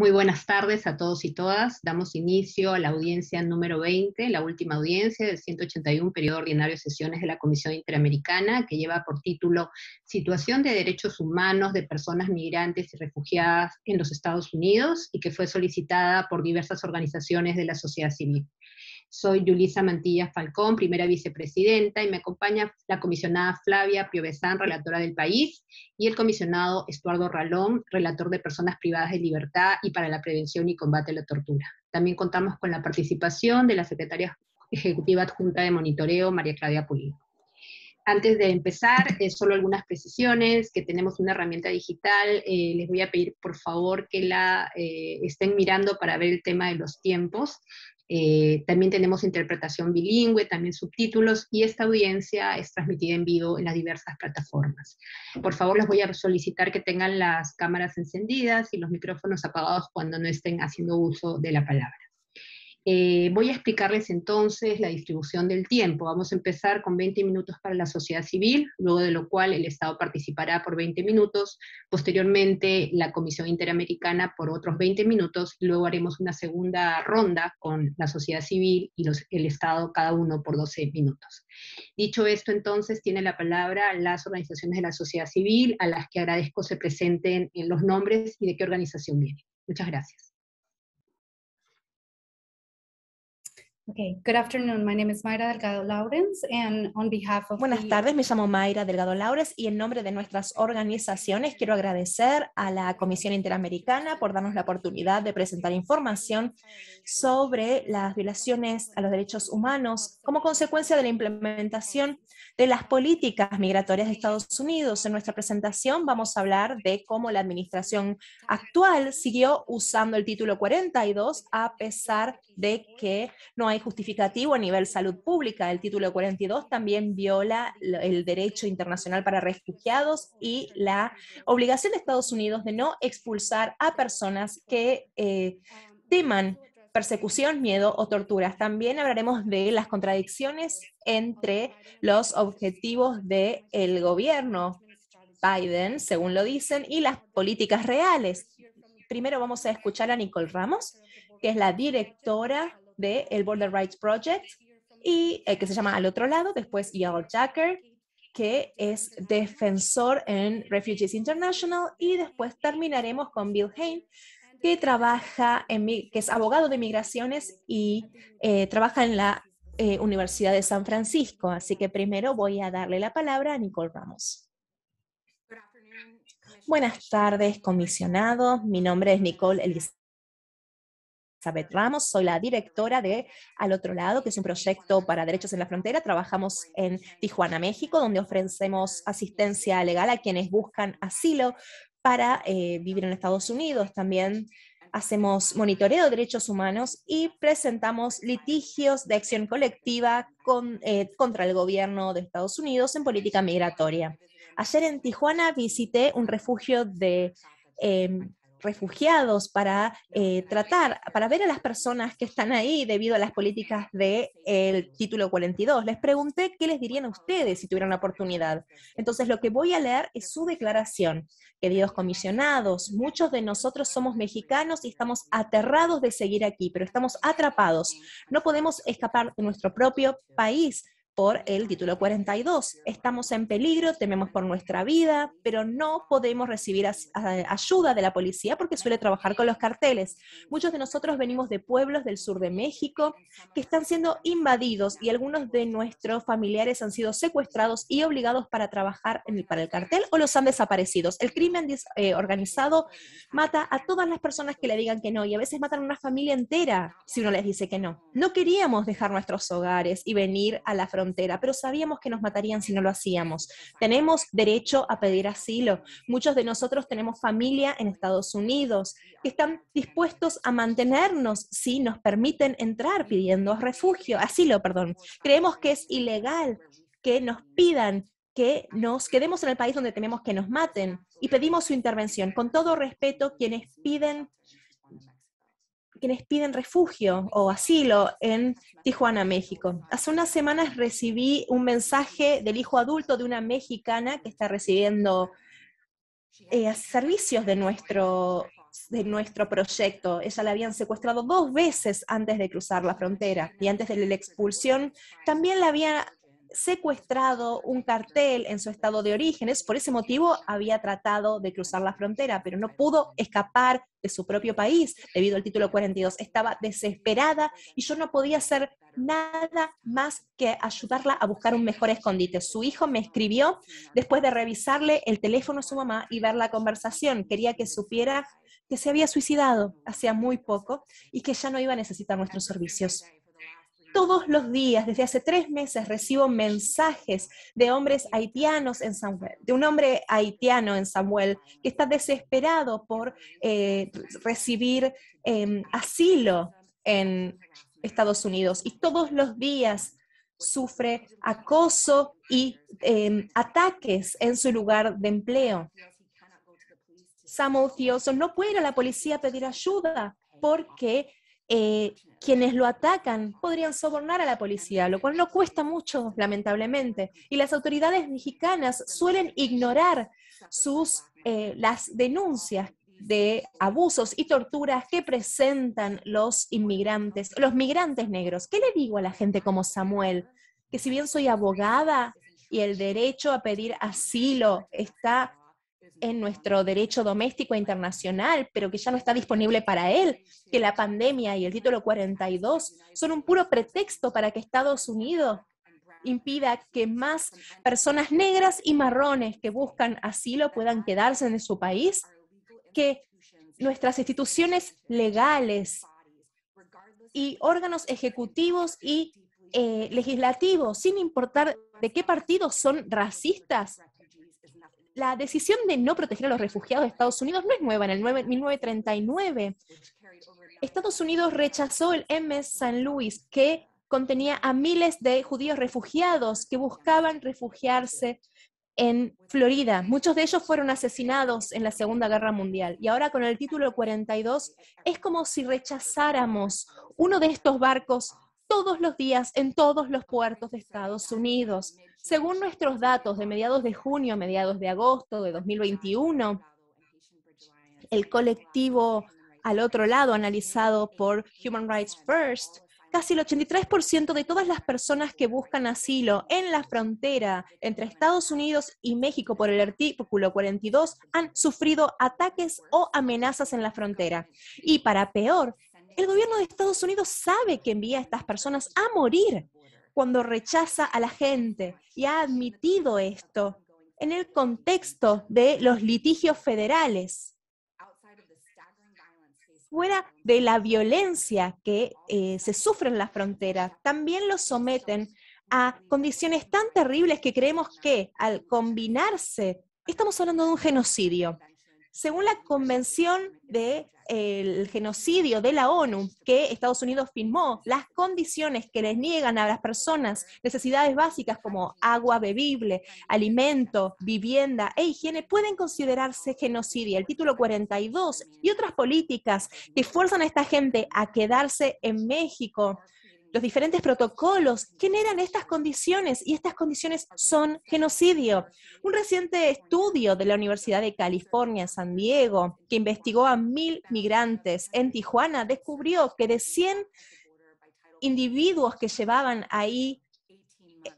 Muy buenas tardes a todos y todas. Damos inicio a la audiencia número 20, la última audiencia del 181 periodo ordinario de sesiones de la Comisión Interamericana, que lleva por título Situación de Derechos Humanos de Personas Migrantes y Refugiadas en los Estados Unidos y que fue solicitada por diversas organizaciones de la sociedad civil. Soy Yulisa Mantilla Falcón, primera vicepresidenta, y me acompaña la comisionada Flavia Piovesan, relatora del país, y el comisionado Estuardo Ralón, relator de personas privadas de libertad y para la prevención y combate a la tortura. También contamos con la participación de la secretaria ejecutiva adjunta de monitoreo, María Claudia Pulido. Antes de empezar, eh, solo algunas precisiones, que tenemos una herramienta digital, eh, les voy a pedir por favor que la eh, estén mirando para ver el tema de los tiempos. Eh, también tenemos interpretación bilingüe, también subtítulos, y esta audiencia es transmitida en vivo en las diversas plataformas. Por favor, les voy a solicitar que tengan las cámaras encendidas y los micrófonos apagados cuando no estén haciendo uso de la palabra. Eh, voy a explicarles entonces la distribución del tiempo. Vamos a empezar con 20 minutos para la sociedad civil, luego de lo cual el Estado participará por 20 minutos, posteriormente la Comisión Interamericana por otros 20 minutos, luego haremos una segunda ronda con la sociedad civil y el Estado cada uno por 12 minutos. Dicho esto, entonces, tiene la palabra las organizaciones de la sociedad civil, a las que agradezco se presenten en los nombres y de qué organización vienen. Muchas gracias. Okay, good afternoon. My name is Mayra Delgado Lawrence and on behalf of Buenas tardes, me llamo Mayra Delgado Lawrence y en nombre de nuestras organizaciones quiero agradecer a la Comisión Interamericana por darnos la oportunidad de presentar información sobre las violaciones a los derechos humanos como consecuencia de la implementación de las políticas migratorias de Estados Unidos. En nuestra presentación vamos a hablar de cómo la administración actual siguió usando el título 42 a pesar de que no hay justificativo a nivel salud pública. El título 42 también viola el derecho internacional para refugiados y la obligación de Estados Unidos de no expulsar a personas que eh, teman persecución, miedo o torturas. También hablaremos de las contradicciones entre los objetivos del el gobierno Biden, según lo dicen, y las políticas reales. Primero vamos a escuchar a Nicole Ramos, que es la directora del Border Rights Project, y eh, que se llama Al Otro Lado, después Yael Jacker, que es defensor en Refugees International, y después terminaremos con Bill Hain, que trabaja en, que es abogado de migraciones y eh, trabaja en la eh, Universidad de San Francisco. Así que primero voy a darle la palabra a Nicole Ramos. Buenas tardes, comisionado. Mi nombre es Nicole Elizabeth Ramos, soy la directora de Al Otro Lado, que es un proyecto para derechos en la frontera. Trabajamos en Tijuana, México, donde ofrecemos asistencia legal a quienes buscan asilo para eh, vivir en Estados Unidos. También hacemos monitoreo de derechos humanos y presentamos litigios de acción colectiva eh, contra el gobierno de Estados Unidos en política migratoria. Ayer en Tijuana visité un refugio de em, refugiados para eh, tratar, para ver a las personas que están ahí debido a las políticas del título 42. Les pregunté qué les dirían a ustedes si tuvieran la oportunidad. Entonces lo que voy a leer es su declaración. Queridos comisionados, muchos de nosotros somos mexicanos y estamos aterrados de seguir aquí, pero estamos atrapados. No podemos escapar de nuestro propio país por el título 42. Estamos en peligro, tememos por nuestra vida, pero no podemos recibir ayuda de la policía porque suele trabajar con los carteles. Muchos de nosotros venimos de pueblos del sur de México que están siendo invadidos y algunos de nuestros familiares han sido secuestrados y obligados para trabajar en el, para el cartel o los han desaparecido. El crimen eh, organizado mata a todas las personas que le digan que no y a veces matan a una familia entera si uno les dice que no. No queríamos dejar nuestros hogares y venir a la frontera pero sabíamos que nos matarían si no lo hacíamos. Tenemos derecho a pedir asilo. Muchos de nosotros tenemos familia en Estados Unidos que están dispuestos a mantenernos si nos permiten entrar pidiendo refugio, asilo, perdón. Creemos que es ilegal que nos pidan que nos quedemos en el país donde tememos que nos maten y pedimos su intervención. Con todo respeto, quienes piden quienes piden refugio o asilo en Tijuana, México. Hace unas semanas recibí un mensaje del hijo adulto de una mexicana que está recibiendo eh, servicios de nuestro de nuestro proyecto. Ella la habían secuestrado dos veces antes de cruzar la frontera y antes de la expulsión también la había secuestrado un cartel en su estado de orígenes, por ese motivo había tratado de cruzar la frontera, pero no pudo escapar de su propio país debido al título 42. Estaba desesperada y yo no podía hacer nada más que ayudarla a buscar un mejor escondite. Su hijo me escribió después de revisarle el teléfono a su mamá y ver la conversación. Quería que supiera que se había suicidado hacía muy poco y que ya no iba a necesitar nuestros servicios. Todos los días, desde hace tres meses, recibo mensajes de hombres haitianos en Samuel, de un hombre haitiano en Samuel que está desesperado por eh, recibir em, asilo en Estados Unidos y todos los días sufre acoso y em, ataques en su lugar de empleo. Samuel Fioso no puede ir a la policía a pedir ayuda porque eh, quienes lo atacan podrían sobornar a la policía, lo cual no cuesta mucho, lamentablemente. Y las autoridades mexicanas suelen ignorar sus, eh, las denuncias de abusos y torturas que presentan los inmigrantes, los migrantes negros. ¿Qué le digo a la gente como Samuel? Que si bien soy abogada y el derecho a pedir asilo está en nuestro derecho doméstico internacional, pero que ya no está disponible para él, que la pandemia y el título 42 son un puro pretexto para que Estados Unidos impida que más personas negras y marrones que buscan asilo puedan quedarse en su país, que nuestras instituciones legales y órganos ejecutivos y eh, legislativos, sin importar de qué partido son racistas, la decisión de no proteger a los refugiados de Estados Unidos no es nueva, en el 1939. Estados Unidos rechazó el MS San Luis, que contenía a miles de judíos refugiados que buscaban refugiarse en Florida. Muchos de ellos fueron asesinados en la Segunda Guerra Mundial. Y ahora con el título 42 es como si rechazáramos uno de estos barcos todos los días en todos los puertos de Estados Unidos. Según nuestros datos de mediados de junio, mediados de agosto de 2021, el colectivo al otro lado, analizado por Human Rights First, casi el 83% de todas las personas que buscan asilo en la frontera entre Estados Unidos y México por el artículo 42 han sufrido ataques o amenazas en la frontera. Y para peor, el gobierno de Estados Unidos sabe que envía a estas personas a morir cuando rechaza a la gente y ha admitido esto en el contexto de los litigios federales. Fuera de la violencia que eh, se sufre en la frontera, también los someten a condiciones tan terribles que creemos que al combinarse, estamos hablando de un genocidio. Según la Convención de el genocidio de la ONU que Estados Unidos firmó, las condiciones que les niegan a las personas necesidades básicas como agua bebible, alimento, vivienda e higiene pueden considerarse genocidio. El título 42 y otras políticas que fuerzan a esta gente a quedarse en México los diferentes protocolos generan estas condiciones y estas condiciones son genocidio. Un reciente estudio de la Universidad de California, San Diego, que investigó a mil migrantes en Tijuana, descubrió que de 100 individuos que llevaban ahí eh,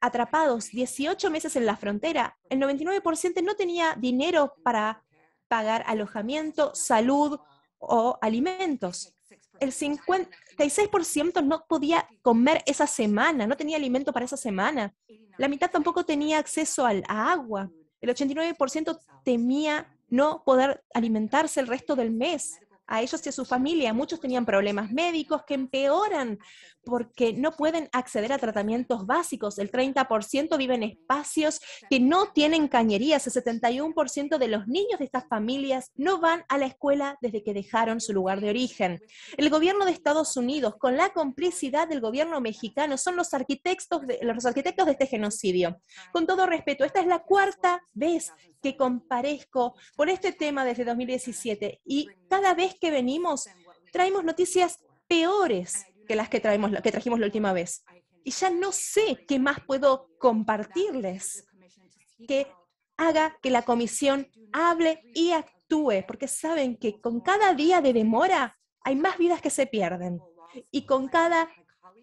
atrapados 18 meses en la frontera, el 99% no tenía dinero para pagar alojamiento, salud o alimentos el 56% no podía comer esa semana, no tenía alimento para esa semana. La mitad tampoco tenía acceso al, agua. El 89% temía no poder alimentarse el resto del mes a ellos y a su familia. Muchos tenían problemas médicos que empeoran porque no pueden acceder a tratamientos básicos. El 30% vive en espacios que no tienen cañerías. El 71% de los niños de estas familias no van a la escuela desde que dejaron su lugar de origen. El gobierno de Estados Unidos, con la complicidad del gobierno mexicano, son los arquitectos de, los arquitectos de este genocidio. Con todo respeto, esta es la cuarta vez que comparezco por este tema desde 2017 y cada vez que venimos traemos noticias peores que las que, traemos, que trajimos la última vez. Y ya no sé qué más puedo compartirles que haga que la comisión hable y actúe, porque saben que con cada día de demora hay más vidas que se pierden. Y con cada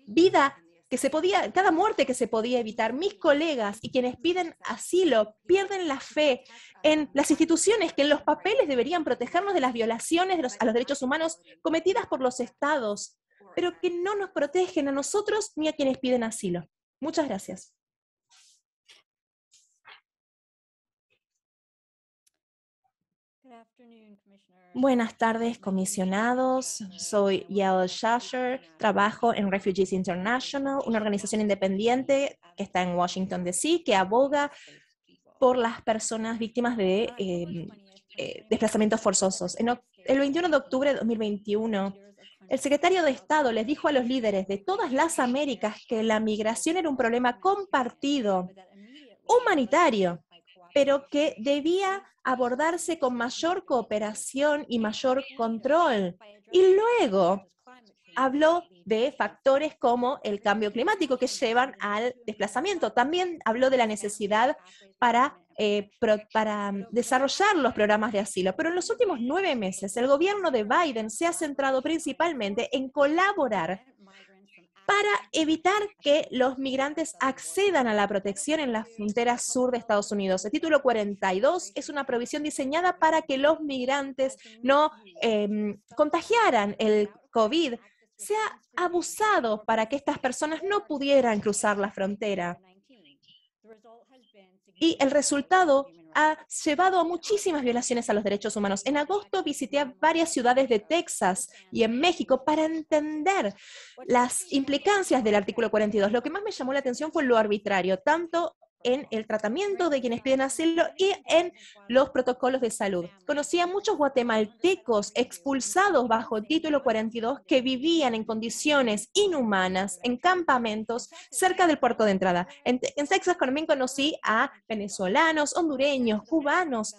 vida que se podía, cada muerte que se podía evitar, mis colegas y quienes piden asilo pierden la fe en las instituciones que en los papeles deberían protegernos de las violaciones a los derechos humanos cometidas por los estados, pero que no nos protegen a nosotros ni a quienes piden asilo. Muchas gracias. Buenas tardes, comisionados. Soy Yael Shasher, trabajo en Refugees International, una organización independiente que está en Washington, D.C., que aboga por las personas víctimas de em, eh, desplazamientos forzosos. En el 21 de octubre de 2021, el secretario de Estado les dijo a los líderes de todas las Américas que la migración era un problema compartido, humanitario, pero que debía abordarse con mayor cooperación y mayor control. Y luego habló de factores como el cambio climático que llevan al desplazamiento. También habló de la necesidad para, eh, desarrollar los programas de asilo. Pero en los últimos nueve meses, el gobierno de Biden se ha centrado principalmente en colaborar para evitar que los migrantes accedan a la protección en la frontera sur de Estados Unidos. El título 42 es una provisión diseñada para que los migrantes no em, contagiaran el COVID. Se ha abusado para que estas personas no pudieran cruzar la frontera. Y el resultado ha llevado a muchísimas violaciones a los derechos humanos. En agosto visité varias ciudades de Texas y en México para entender las implicancias del artículo 42. Lo que más me llamó la atención fue lo arbitrario, tanto en el tratamiento de quienes piden asilo y en los protocolos de salud. Conocí a muchos guatemaltecos expulsados bajo título 42 que vivían en condiciones inhumanas en campamentos cerca del puerto de entrada. En, en Texas también conocí a venezolanos, hondureños, cubanos,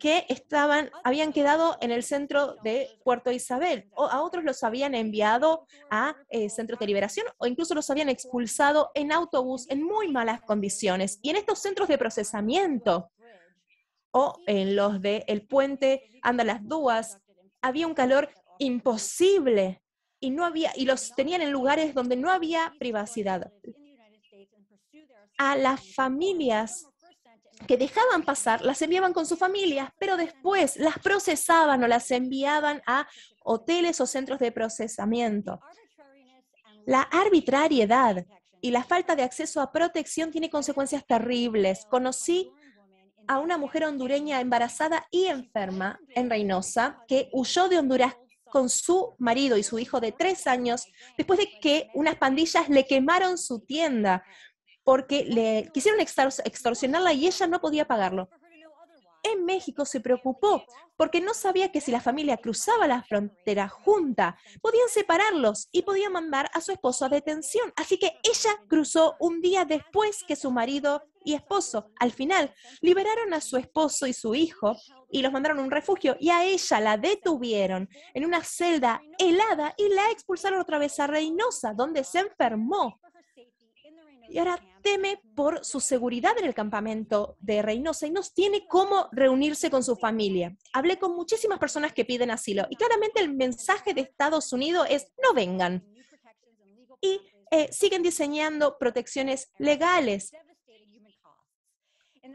que estaban, habían quedado en el centro de Puerto Isabel, o a otros los habían enviado a eh, centros de liberación, o incluso los habían expulsado en autobús en muy malas condiciones. Y en estos centros de procesamiento, o en los del el puente Anda las había un calor imposible y no había y los tenían en lugares donde no había privacidad. A las familias que dejaban pasar, las enviaban con sus familias, pero después las procesaban o las enviaban a hoteles o centros de procesamiento. La arbitrariedad y la falta de acceso a protección tiene consecuencias terribles. Conocí a una mujer hondureña embarazada y enferma en Reynosa que huyó de Honduras con su marido y su hijo de tres años después de que unas pandillas le quemaron su tienda porque le quisieron extorsionarla y ella no podía pagarlo. En México se preocupó porque no sabía que si la familia cruzaba la frontera junta, podían separarlos y podían mandar a su esposo a detención. Así que ella cruzó un día después que su marido y esposo. Al final, liberaron a su esposo y su hijo y los mandaron a un refugio y a ella la detuvieron en una celda helada y la expulsaron otra vez a Reynosa, donde se enfermó y ahora teme por su seguridad en el campamento de Reynosa y no tiene cómo reunirse con su familia. Hablé con muchísimas personas que piden asilo y claramente el mensaje de Estados Unidos es no vengan. Y eh, siguen diseñando protecciones legales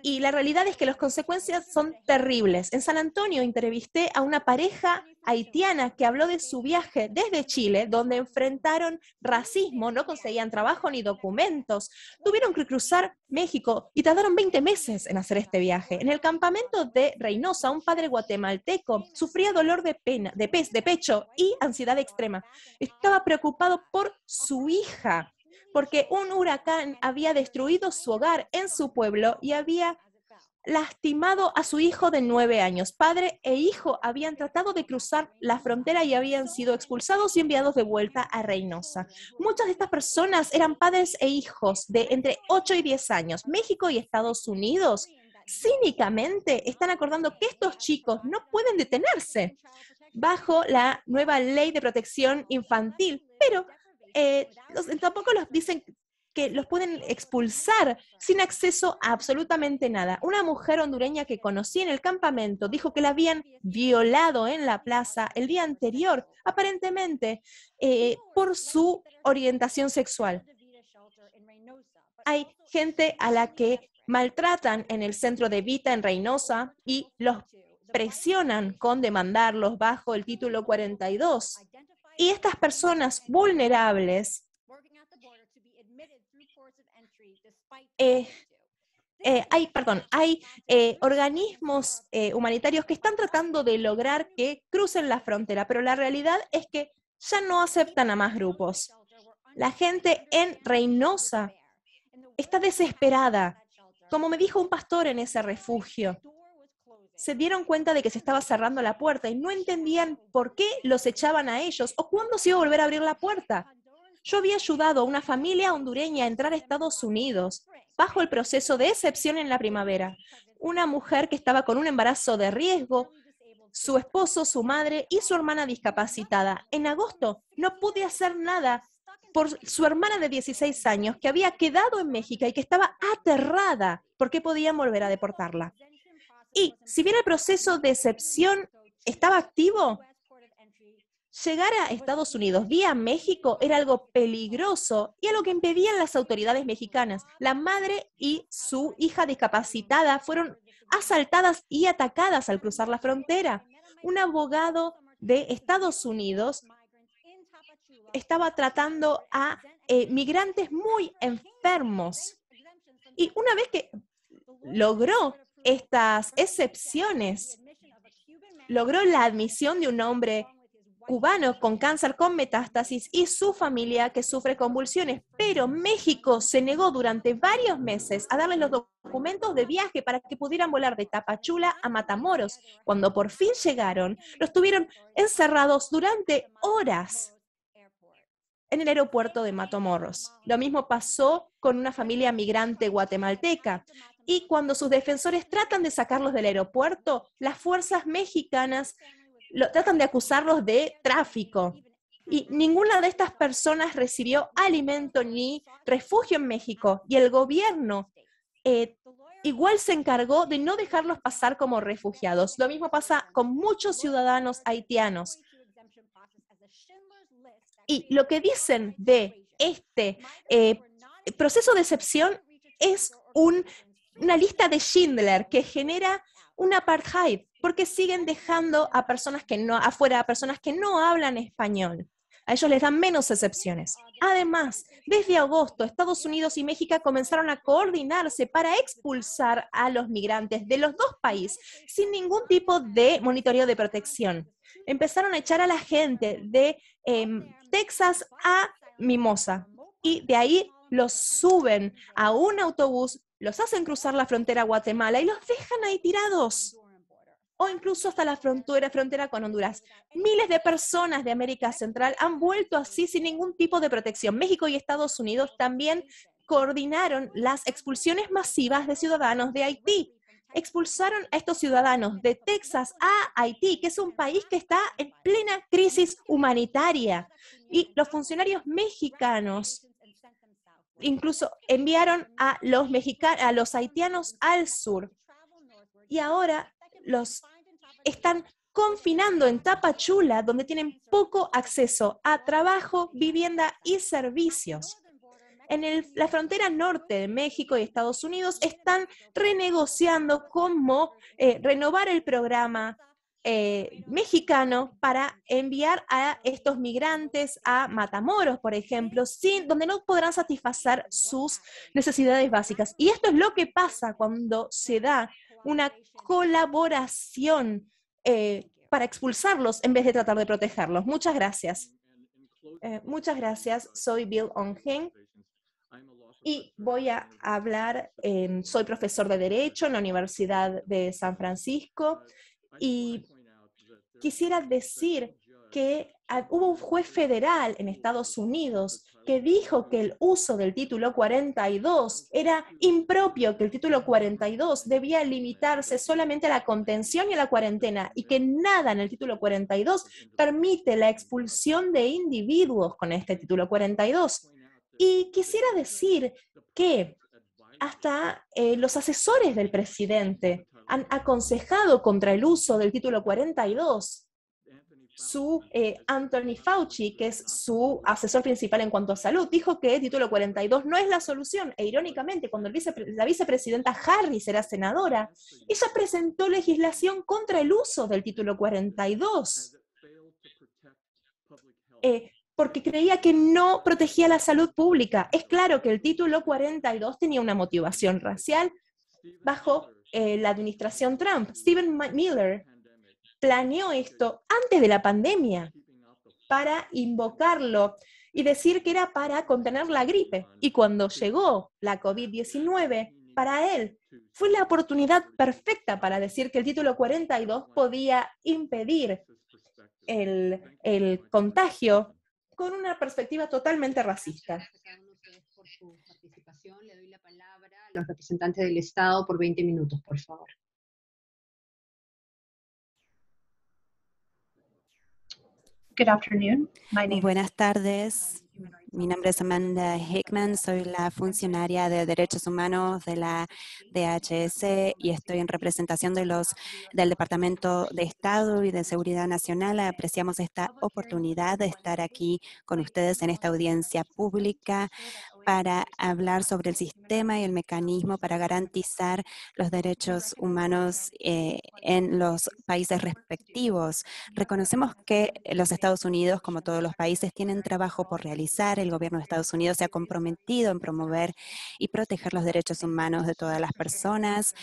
y la realidad es que las consecuencias son terribles. En San Antonio entrevisté a una pareja haitiana que habló de su viaje desde Chile, donde enfrentaron racismo, no conseguían trabajo ni documentos, tuvieron que cruzar México y tardaron 20 meses en hacer este viaje. En el campamento de Reynosa, un padre guatemalteco sufría dolor de de pez, de pecho y ansiedad extrema. Estaba preocupado por su hija porque un huracán había destruido su hogar en su pueblo y había lastimado a su hijo de nueve años. Padre e hijo habían tratado de cruzar la frontera y habían sido expulsados y enviados de vuelta a Reynosa. Muchas de estas personas eran padres e hijos de entre 8 y 10 años. México y Estados Unidos cínicamente están acordando que estos chicos no pueden detenerse bajo la nueva ley de protección infantil, pero eh, tampoco los dicen que los pueden expulsar sin acceso a absolutamente nada. Una mujer hondureña que conocí en el campamento dijo que la habían violado en la plaza el día anterior, aparentemente eh, por su orientación sexual. Hay gente a la que maltratan en el centro de Vita en Reynosa y los presionan con demandarlos bajo el título 42. Y estas personas vulnerables eh, eh, hay, perdón, hay eh, organismos humanitarios que están tratando de lograr que crucen la frontera, pero la realidad es que ya no aceptan a más grupos. La gente en Reynosa está desesperada. Como me dijo un pastor en ese refugio, se dieron cuenta de que se estaba cerrando la puerta y no entendían por qué los echaban a ellos o cuándo se iba a volver a abrir la puerta. Yo había ayudado a una familia hondureña a entrar a Estados Unidos bajo el proceso de excepción en la primavera. Una mujer que estaba con un embarazo de riesgo, su esposo, su madre y su hermana discapacitada. En agosto no pude hacer nada por su hermana de 16 años que había quedado en México y que estaba aterrada porque podían volver a deportarla. Y si bien el proceso de excepción estaba activo, llegar a Estados Unidos vía México era algo peligroso y algo que impedían las autoridades mexicanas. La madre y su hija discapacitada fueron asaltadas y atacadas al cruzar la frontera. Un abogado de Estados Unidos estaba tratando a eh, migrantes muy enfermos. Y una vez que logró estas excepciones, logró la admisión de un hombre cubano con cáncer con metástasis y su familia que sufre convulsiones, pero México se negó durante varios meses a darles los documentos de viaje para que pudieran volar de Tapachula a Matamoros. Cuando por fin llegaron, los tuvieron encerrados durante horas en el aeropuerto de Matamoros. Lo mismo pasó con una familia migrante guatemalteca. Y cuando sus defensores tratan de sacarlos del aeropuerto, las fuerzas mexicanas lo, tratan de acusarlos de tráfico. Y ninguna de estas personas recibió alimento ni refugio en México. Y el gobierno eh, igual se encargó de no dejarlos pasar como refugiados. Lo mismo pasa con muchos ciudadanos haitianos. Y lo que dicen de este eh, proceso de excepción es una lista de Schindler que genera un apartheid, porque siguen dejando a personas que no, afuera, a personas que no hablan español. A ellos les dan menos excepciones. Además, desde agosto, Estados Unidos y México comenzaron a coordinarse para expulsar a los migrantes de los dos países sin ningún tipo de monitoreo de protección. Empezaron a echar a la gente de em, Texas a Mimosa y de ahí los suben a un autobús los hacen cruzar la frontera a Guatemala y los dejan ahí tirados. O incluso hasta la frontera, frontera con Honduras. Miles de personas de América Central han vuelto así sin ningún tipo de protección. México y Estados Unidos también coordinaron las expulsiones masivas de ciudadanos de Haití. Expulsaron a estos ciudadanos de Texas a Haití, que es un país que está en plena crisis humanitaria. Y los funcionarios mexicanos incluso enviaron a los, a los haitianos al sur. Y ahora los están confinando en Tapachula, donde tienen poco acceso a trabajo, vivienda y servicios. En la frontera norte de México y Estados Unidos están renegociando cómo eh, renovar el programa eh, mexicano para enviar a estos migrantes a Matamoros, por ejemplo, donde no podrán satisfacer sus necesidades básicas. Y esto es lo que pasa cuando se da una colaboración eh, para expulsarlos en vez de tratar de protegerlos. Muchas gracias. Eh, muchas gracias. Soy Bill Ongen y voy a hablar, soy profesor de Derecho en la Universidad de San Francisco y quisiera decir que hubo un juez federal en Estados Unidos que dijo que el uso del título 42 era impropio, que el título 42 debía limitarse solamente a la contención y a la cuarentena y que nada en el título 42 permite la expulsión de individuos con este título 42. Y quisiera decir que hasta eh, los asesores del presidente han aconsejado contra el uso del título 42 su eh, Anthony Fauci, que es su asesor principal en cuanto a salud, dijo que el título 42 no es la solución. E irónicamente, cuando la vicepresidenta Harris era senadora, ella presentó legislación contra el uso del título 42. Eh, porque creía que no protegía la salud pública. Es claro que el título 42 tenía una motivación racial bajo eh, la administración Trump. Stephen Miller planeó esto antes de la pandemia para invocarlo y decir que era para contener la gripe. Y cuando llegó la COVID-19, para él fue la oportunidad perfecta para decir que el título 42 podía impedir el, el contagio con una perspectiva totalmente racista. por su participación. Le doy la palabra los representantes del Estado por 20 minutos, por favor. Good afternoon. Buenas tardes. Mi nombre es Amanda Hickman, soy la funcionaria de Derechos Humanos de la DHS y estoy en representación de los del Departamento de Estado y de Seguridad Nacional. Apreciamos esta oportunidad de estar aquí con ustedes en esta audiencia pública para hablar sobre el sistema y el mecanismo para garantizar los derechos humanos eh, en los países respectivos. Reconocemos que los Estados Unidos, como todos los países, tienen trabajo por realizar. El gobierno de Estados Unidos se ha comprometido en promover y proteger los derechos humanos de todas las personas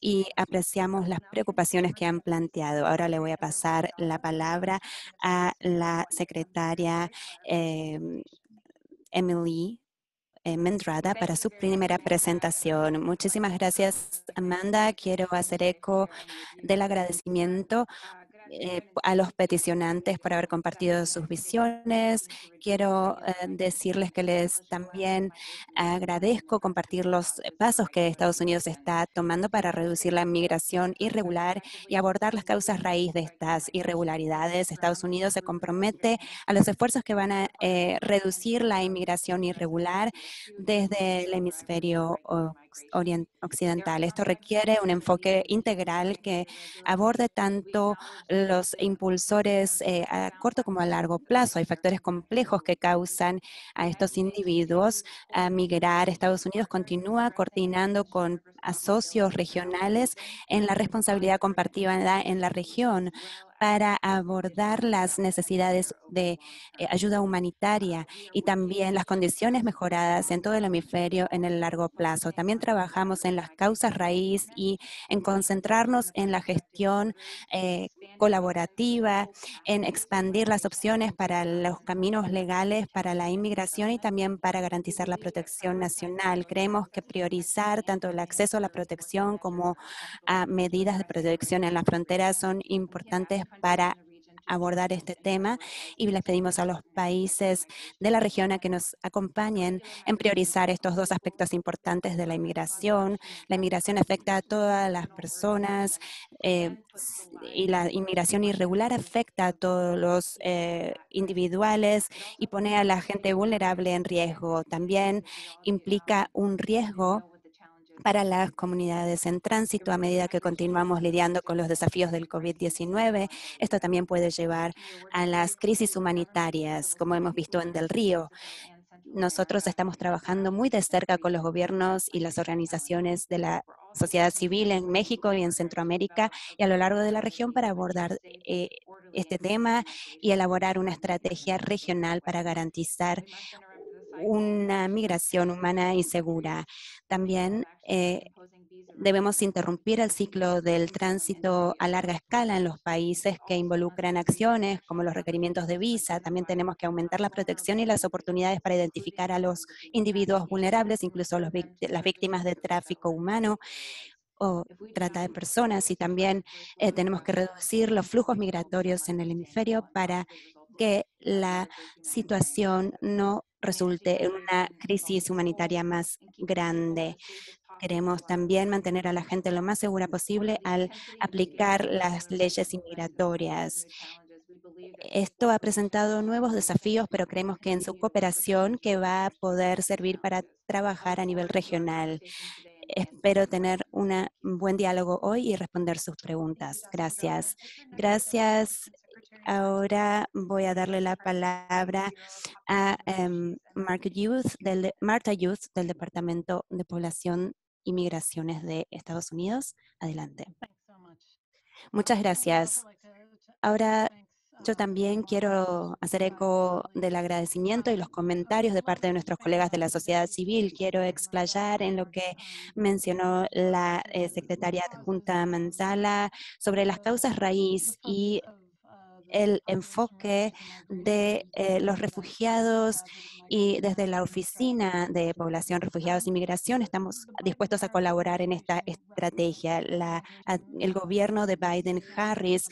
y apreciamos las preocupaciones que han planteado. Ahora le voy a pasar la palabra a la secretaria eh, Emily Mendrada para su primera presentación. Muchísimas gracias, Amanda. Quiero hacer eco del agradecimiento eh, a los peticionantes por haber compartido sus visiones. Quiero eh, decirles que les también agradezco compartir los pasos que Estados Unidos está tomando para reducir la inmigración irregular y abordar las causas raíz de estas irregularidades. Estados Unidos se compromete a los esfuerzos que van a eh, reducir la inmigración irregular desde el hemisferio occidental. Esto requiere un enfoque integral que aborde tanto los impulsores eh, a corto como a largo plazo. Hay factores complejos que causan a estos individuos a migrar. Estados Unidos continúa coordinando con asocios regionales en la responsabilidad compartida en la región para abordar las necesidades de eh, ayuda humanitaria y también las condiciones mejoradas en todo el hemisferio en el largo plazo. También trabajamos en las causas raíz y en concentrarnos en la gestión eh, colaborativa, en expandir las opciones para los caminos legales para la inmigración y también para garantizar la protección nacional. Creemos que priorizar tanto el acceso a la protección como a medidas de protección en la frontera son importantes para abordar este tema y les pedimos a los países de la región a que nos acompañen en priorizar estos dos aspectos importantes de la inmigración. La inmigración afecta a todas las personas eh, y la inmigración irregular afecta a todos los eh, individuales y pone a la gente vulnerable en riesgo. También implica un riesgo para las comunidades en tránsito a medida que continuamos lidiando con los desafíos del COVID-19. Esto también puede llevar a las crisis humanitarias, como hemos visto en Del Río. Nosotros estamos trabajando muy de cerca con los gobiernos y las organizaciones de la sociedad civil en México y en Centroamérica y a lo largo de la región para abordar eh, este tema y elaborar una estrategia regional para garantizar una migración humana y segura. También eh, debemos interrumpir el ciclo del tránsito a larga escala en los países que involucran acciones como los requerimientos de visa. También tenemos que aumentar la protección y las oportunidades para identificar a los individuos vulnerables, incluso las víctimas de tráfico humano o trata de personas y también eh, tenemos que reducir los flujos migratorios en el hemisferio para que la situación no resulte en una crisis humanitaria más grande. Queremos también mantener a la gente lo más segura posible al aplicar las leyes inmigratorias. Esto ha presentado nuevos desafíos, pero creemos que en su cooperación que va a poder servir para trabajar a nivel regional. Espero tener un buen diálogo hoy y responder sus preguntas. Gracias. Gracias. Ahora voy a darle la palabra a um, del, Marta Youth del Departamento de Población y Migraciones de Estados Unidos. Adelante. Muchas gracias. Ahora yo también quiero hacer eco del agradecimiento y los comentarios de parte de nuestros colegas de la sociedad civil. Quiero explayar en lo que mencionó la eh, secretaria adjunta Manzala sobre las causas raíz y el enfoque de eh, los refugiados y desde la Oficina de Población, Refugiados y Migración estamos dispuestos a colaborar en esta estrategia. el gobierno de Biden-Harris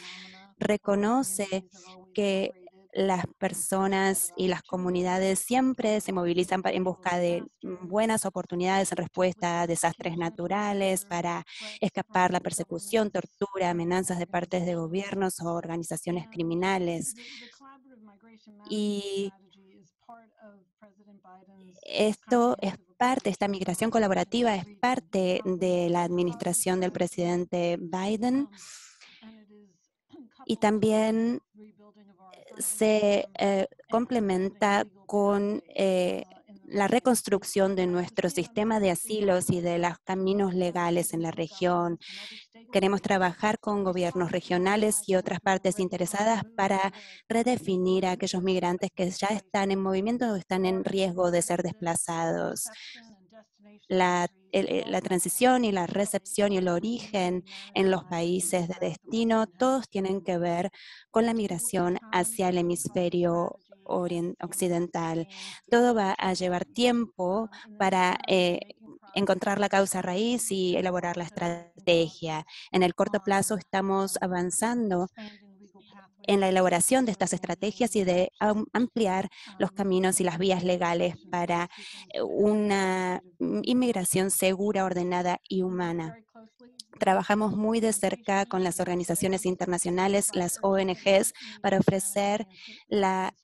reconoce que las personas y las comunidades siempre se movilizan en busca de buenas oportunidades en respuesta a desastres naturales, para escapar la persecución, tortura, amenazas de partes de gobiernos o organizaciones criminales. Y esto es parte, esta migración colaborativa es parte de la administración del presidente Biden y también se eh, complementa con eh, la reconstrucción de nuestro sistema de asilos y de los caminos legales en la región. Queremos trabajar con gobiernos regionales y otras partes interesadas para redefinir a aquellos migrantes que ya están en movimiento o están en riesgo de ser desplazados. La, eh, la, transición y la recepción y el origen en los países de destino, todos tienen que ver con la migración hacia el hemisferio occidental. Todo va a llevar tiempo para eh, encontrar la causa raíz y elaborar la estrategia. En el corto plazo estamos avanzando en la elaboración de estas estrategias y de ampliar los caminos y las vías legales para eh, una inmigración segura, ordenada y humana. Trabajamos muy de cerca con las organizaciones internacionales, las ONGs, para ofrecer la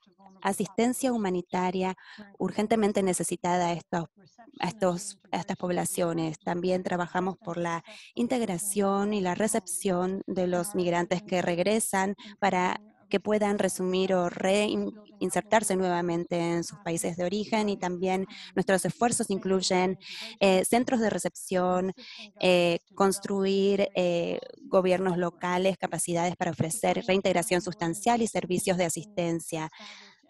asistencia humanitaria urgentemente necesitada a, estas poblaciones. También trabajamos por la integración y la recepción de los migrantes que regresan para que puedan resumir o reinsertarse nuevamente en sus países de origen y también nuestros esfuerzos incluyen eh, centros de recepción, eh, construir eh, gobiernos locales, capacidades para ofrecer reintegración sustancial y servicios de asistencia.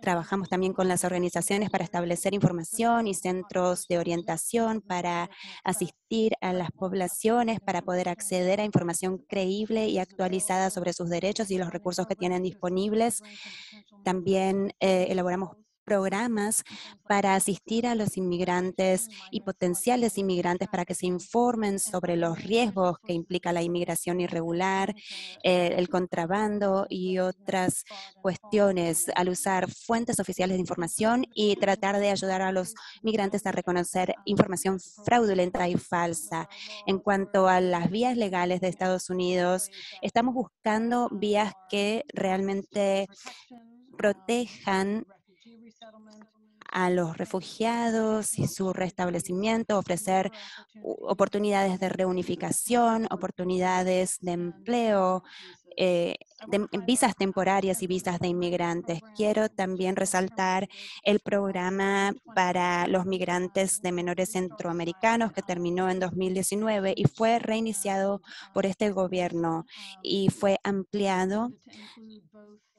Trabajamos también con las organizaciones para establecer información y centros de orientación para asistir a las poblaciones para poder acceder a información creíble y actualizada sobre sus derechos y los recursos que tienen disponibles. También eh, elaboramos programas para asistir a los inmigrantes y potenciales inmigrantes para que se informen sobre los riesgos que implica la inmigración irregular, eh, el contrabando y otras cuestiones al usar fuentes oficiales de información y tratar de ayudar a los migrantes a reconocer información fraudulenta y falsa. En cuanto a las vías legales de Estados Unidos, estamos buscando vías que realmente protejan a los refugiados y su restablecimiento, ofrecer oportunidades de reunificación, oportunidades de empleo, eh, visas temporarias y visas de inmigrantes. Quiero también resaltar el programa para los migrantes de menores centroamericanos que terminó en 2019 y fue reiniciado por este gobierno y fue ampliado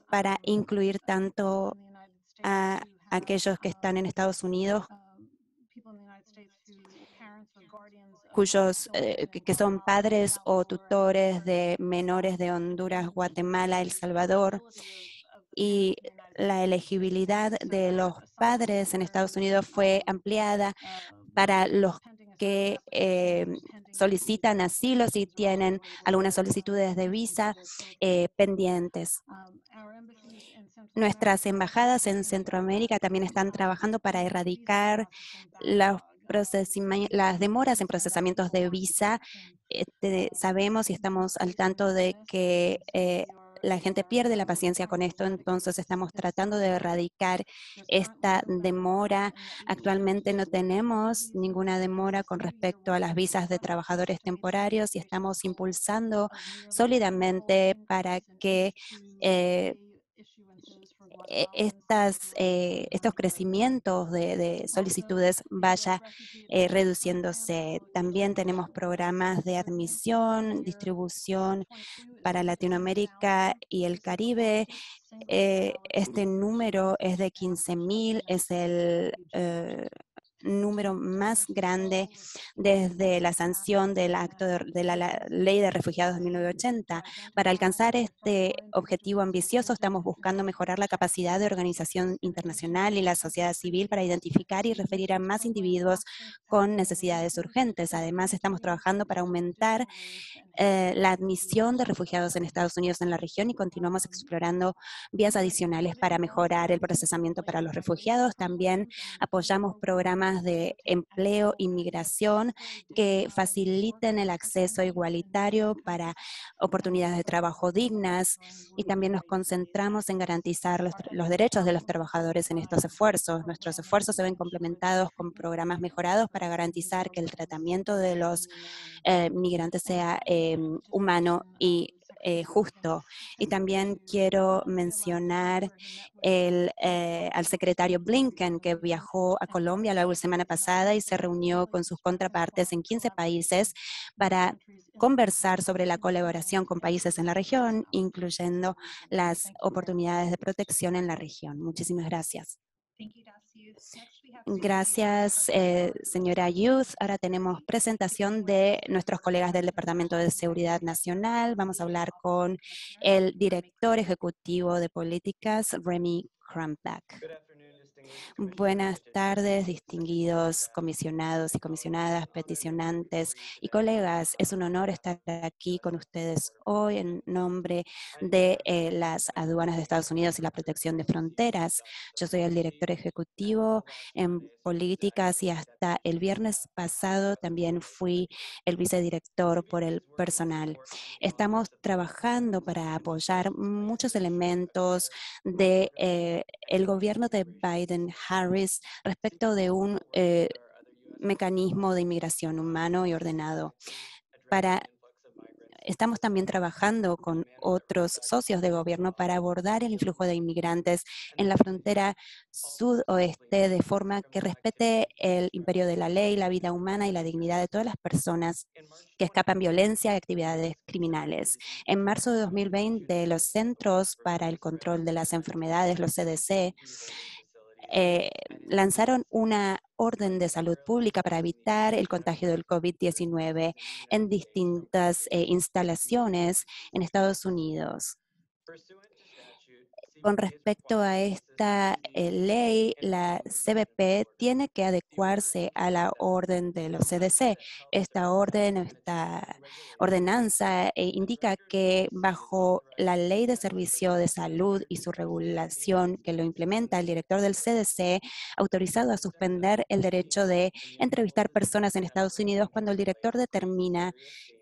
para incluir tanto a aquellos que están en Estados Unidos cuyos eh, que son padres o tutores de menores de Honduras, Guatemala, El Salvador y la elegibilidad de los padres en Estados Unidos fue ampliada para los que eh, solicitan asilo y tienen algunas solicitudes de visa eh, pendientes. Nuestras embajadas en Centroamérica también están trabajando para erradicar las demoras en procesamientos de visa. Este, sabemos y estamos al tanto de que eh, la gente pierde la paciencia con esto, entonces estamos tratando de erradicar esta demora. Actualmente no tenemos ninguna demora con respecto a las visas de trabajadores temporarios y estamos impulsando sólidamente para que eh, estas, eh, estos crecimientos de, solicitudes vaya eh, reduciéndose. También tenemos programas de admisión, distribución para Latinoamérica y el Caribe. Eh, este número es de 15.000, es el número más grande desde la sanción del acto de, la, Ley de Refugiados de 1980. Para alcanzar este objetivo ambicioso, estamos buscando mejorar la capacidad de organización internacional y la sociedad civil para identificar y referir a más individuos con necesidades urgentes. Además, estamos trabajando para aumentar eh, la admisión de refugiados en Estados Unidos en la región y continuamos explorando vías adicionales para mejorar el procesamiento para los refugiados. También apoyamos programas de empleo y migración que faciliten el acceso igualitario para oportunidades de trabajo dignas y también nos concentramos en garantizar los, derechos de los trabajadores en estos esfuerzos. Nuestros esfuerzos se ven complementados con programas mejorados para garantizar que el tratamiento de los eh, migrantes sea eh, humano y eh, justo. Y también quiero mencionar el, al secretario Blinken, que viajó a Colombia la semana pasada y se reunió con sus contrapartes en 15 países para conversar sobre la colaboración con países en la región, incluyendo las oportunidades de protección en la región. Muchísimas gracias. Gracias, eh, señora Youth. Ahora tenemos presentación de nuestros colegas del Departamento de Seguridad Nacional. Vamos a hablar con el director ejecutivo de políticas, Remy Crampback. Buenas tardes, distinguidos comisionados y comisionadas, peticionantes y colegas. Es un honor estar aquí con ustedes hoy en nombre de eh, las aduanas de Estados Unidos y la protección de fronteras. Yo soy el director ejecutivo en políticas y hasta el viernes pasado también fui el vicedirector por el personal. Estamos trabajando para apoyar muchos elementos del de, eh, gobierno de Biden Harris respecto de un eh, mecanismo de inmigración humano y ordenado. Para, estamos también trabajando con otros socios de gobierno para abordar el influjo de inmigrantes en la frontera sudoeste de forma que respete el imperio de la ley, la vida humana y la dignidad de todas las personas que escapan violencia y actividades criminales. En marzo de 2020, los Centros para el Control de las Enfermedades, los CDC, eh, lanzaron una orden de salud pública para evitar el contagio del COVID-19 en distintas eh, instalaciones en Estados Unidos. Con respecto a esta eh, ley, la CBP tiene que adecuarse a la orden de los CDC. Esta orden, esta ordenanza eh, indica que bajo la ley de servicio de salud y su regulación que lo implementa el director del CDC, autorizado a suspender el derecho de entrevistar personas en Estados Unidos cuando el director determina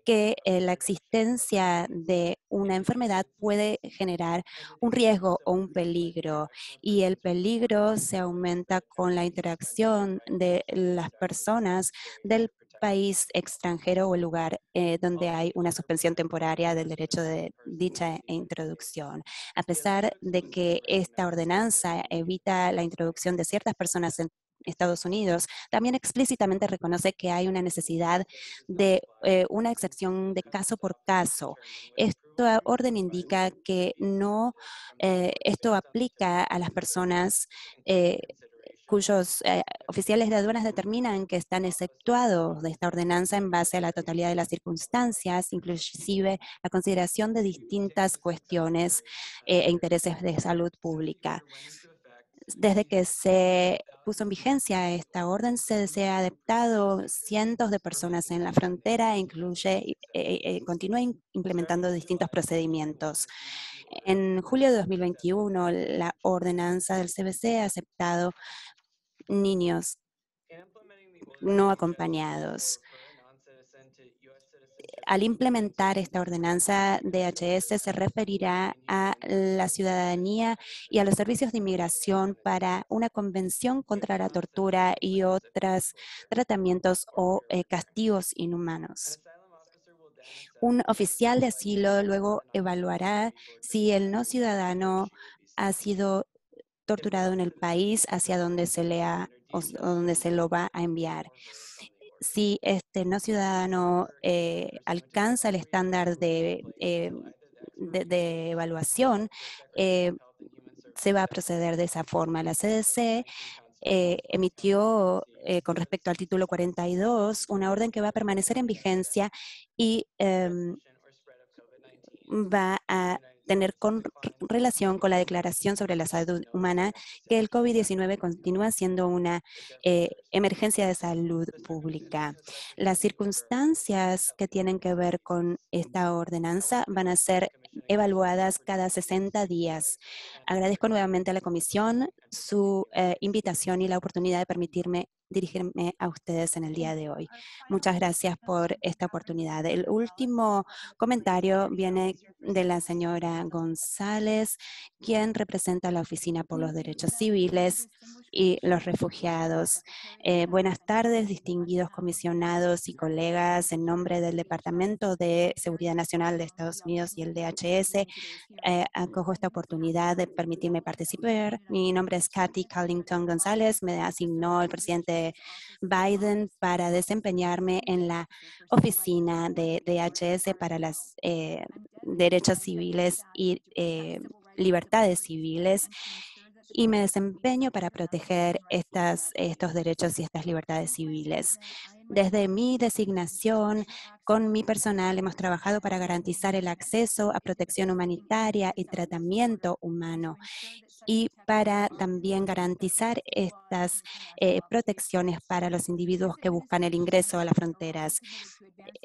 que eh, la existencia de una enfermedad puede generar un riesgo o un peligro y el peligro se aumenta con la interacción de las personas del país extranjero o lugar eh, donde hay una suspensión temporaria del derecho de dicha introducción. A pesar de que esta ordenanza evita la introducción de ciertas personas en Estados Unidos, también explícitamente reconoce que hay una necesidad de eh, una excepción de caso por caso. Esta orden indica que no, eh, esto aplica a las personas eh, cuyos oficiales de aduanas determinan que están exceptuados de esta ordenanza en base a la totalidad de las circunstancias, inclusive la consideración de distintas cuestiones e intereses de salud pública. Desde que se puso en vigencia esta orden, se, ha adaptado cientos de personas en la frontera e incluye, eh, eh, continúa implementando distintos procedimientos. En julio de 2021, la ordenanza del CBC ha aceptado niños no acompañados al implementar esta ordenanza DHS se referirá a la ciudadanía y a los servicios de inmigración para una convención contra la tortura y otros tratamientos o eh, castigos inhumanos. Un oficial de asilo luego evaluará si el no ciudadano ha sido torturado en el país hacia donde se le ha o donde se lo va a enviar si este no ciudadano eh, alcanza el estándar de, eh, de, evaluación, eh, se va a proceder de esa forma. La CDC emitió con respecto al título 42 una orden que va a permanecer en vigencia y em, va a tener con relación con la Declaración sobre la Salud Humana que el COVID-19 continúa siendo una eh, emergencia de salud pública. Las circunstancias que tienen que ver con esta ordenanza van a ser evaluadas cada 60 días. Agradezco nuevamente a la Comisión su eh, invitación y la oportunidad de permitirme dirigirme a ustedes en el día de hoy. Muchas gracias por esta oportunidad. El último comentario viene de la señora González, quien representa la Oficina por los Derechos Civiles y los Refugiados. Eh, buenas tardes, distinguidos comisionados y colegas. En nombre del Departamento de Seguridad Nacional de Estados Unidos y el DHS, eh, acojo esta oportunidad de permitirme participar. Mi nombre es Kathy Callington González. Me asignó el presidente Biden para desempeñarme en la oficina de DHS para los eh, derechos civiles y libertades civiles y me desempeño para proteger estos derechos y estas libertades civiles. Desde mi designación, con mi personal hemos trabajado para garantizar el acceso a protección humanitaria y tratamiento humano y para también garantizar estas eh, protecciones para los individuos que buscan el ingreso a las fronteras.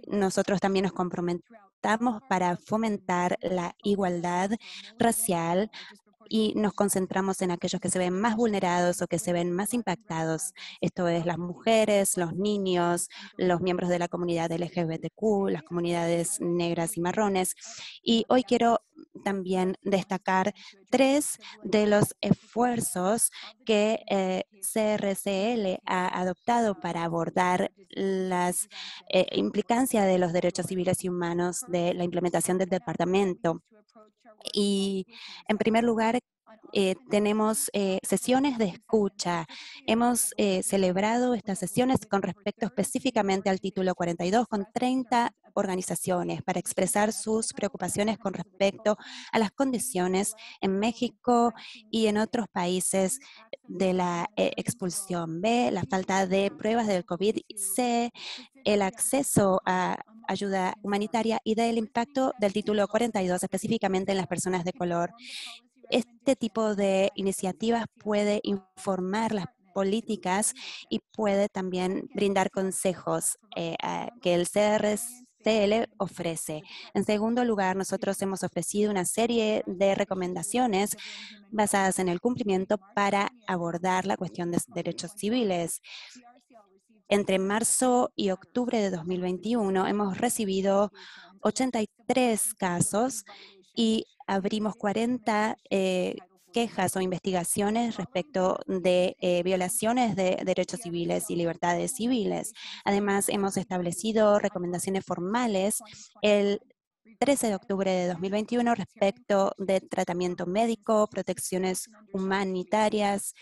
Nosotros también nos comprometamos para fomentar la igualdad racial, y nos concentramos en aquellos que se ven más vulnerados o que se ven más impactados. Esto es las mujeres, los niños, los miembros de la comunidad LGBTQ, las comunidades negras y marrones. Y hoy quiero también destacar tres de los esfuerzos que eh, CRCL ha adoptado para abordar las eh, implicancias de los derechos civiles y humanos de la implementación del departamento. Y en primer lugar, eh, tenemos eh, sesiones de escucha. Hemos eh, celebrado estas sesiones con respecto específicamente al título 42 con 30 organizaciones para expresar sus preocupaciones con respecto a las condiciones en México y en otros países de la expulsión. B, la falta de pruebas del COVID. C, el acceso a ayuda humanitaria y del impacto del título 42 específicamente en las personas de color. Este tipo de iniciativas puede informar las políticas y puede también brindar consejos eh, que el CRCL ofrece. En segundo lugar, nosotros hemos ofrecido una serie de recomendaciones basadas en el cumplimiento para abordar la cuestión de derechos civiles. Entre marzo y octubre de 2021 hemos recibido 83 casos y abrimos 40 eh, quejas o investigaciones respecto de eh, violaciones de derechos civiles y libertades civiles. Además, hemos establecido recomendaciones formales el 13 de octubre de 2021 respecto de tratamiento médico, protecciones humanitarias,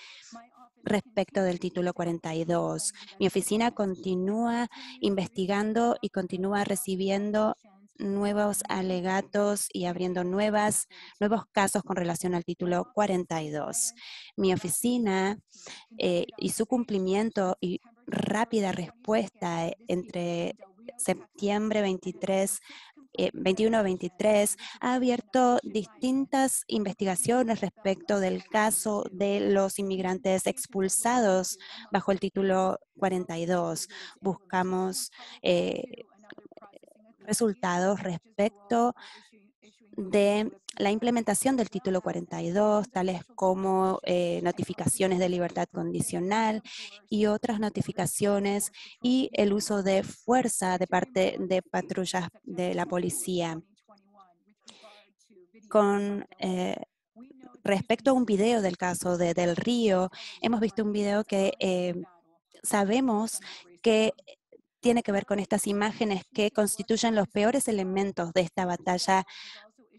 respecto del título 42. Mi oficina continúa investigando y continúa recibiendo nuevos alegatos y abriendo nuevas, nuevos casos con relación al título 42. Mi oficina eh, y su cumplimiento y rápida respuesta eh, entre septiembre 23 21-23 eh, ha abierto distintas investigaciones respecto del caso de los inmigrantes expulsados bajo el título 42. Buscamos eh, resultados respecto de la implementación del título 42, tales como eh, notificaciones de libertad condicional y otras notificaciones y el uso de fuerza de parte de patrullas de la policía. Con eh, respecto a un video del caso de Del Río, hemos visto un video que eh, sabemos que tiene que ver con estas imágenes que constituyen los peores elementos de esta batalla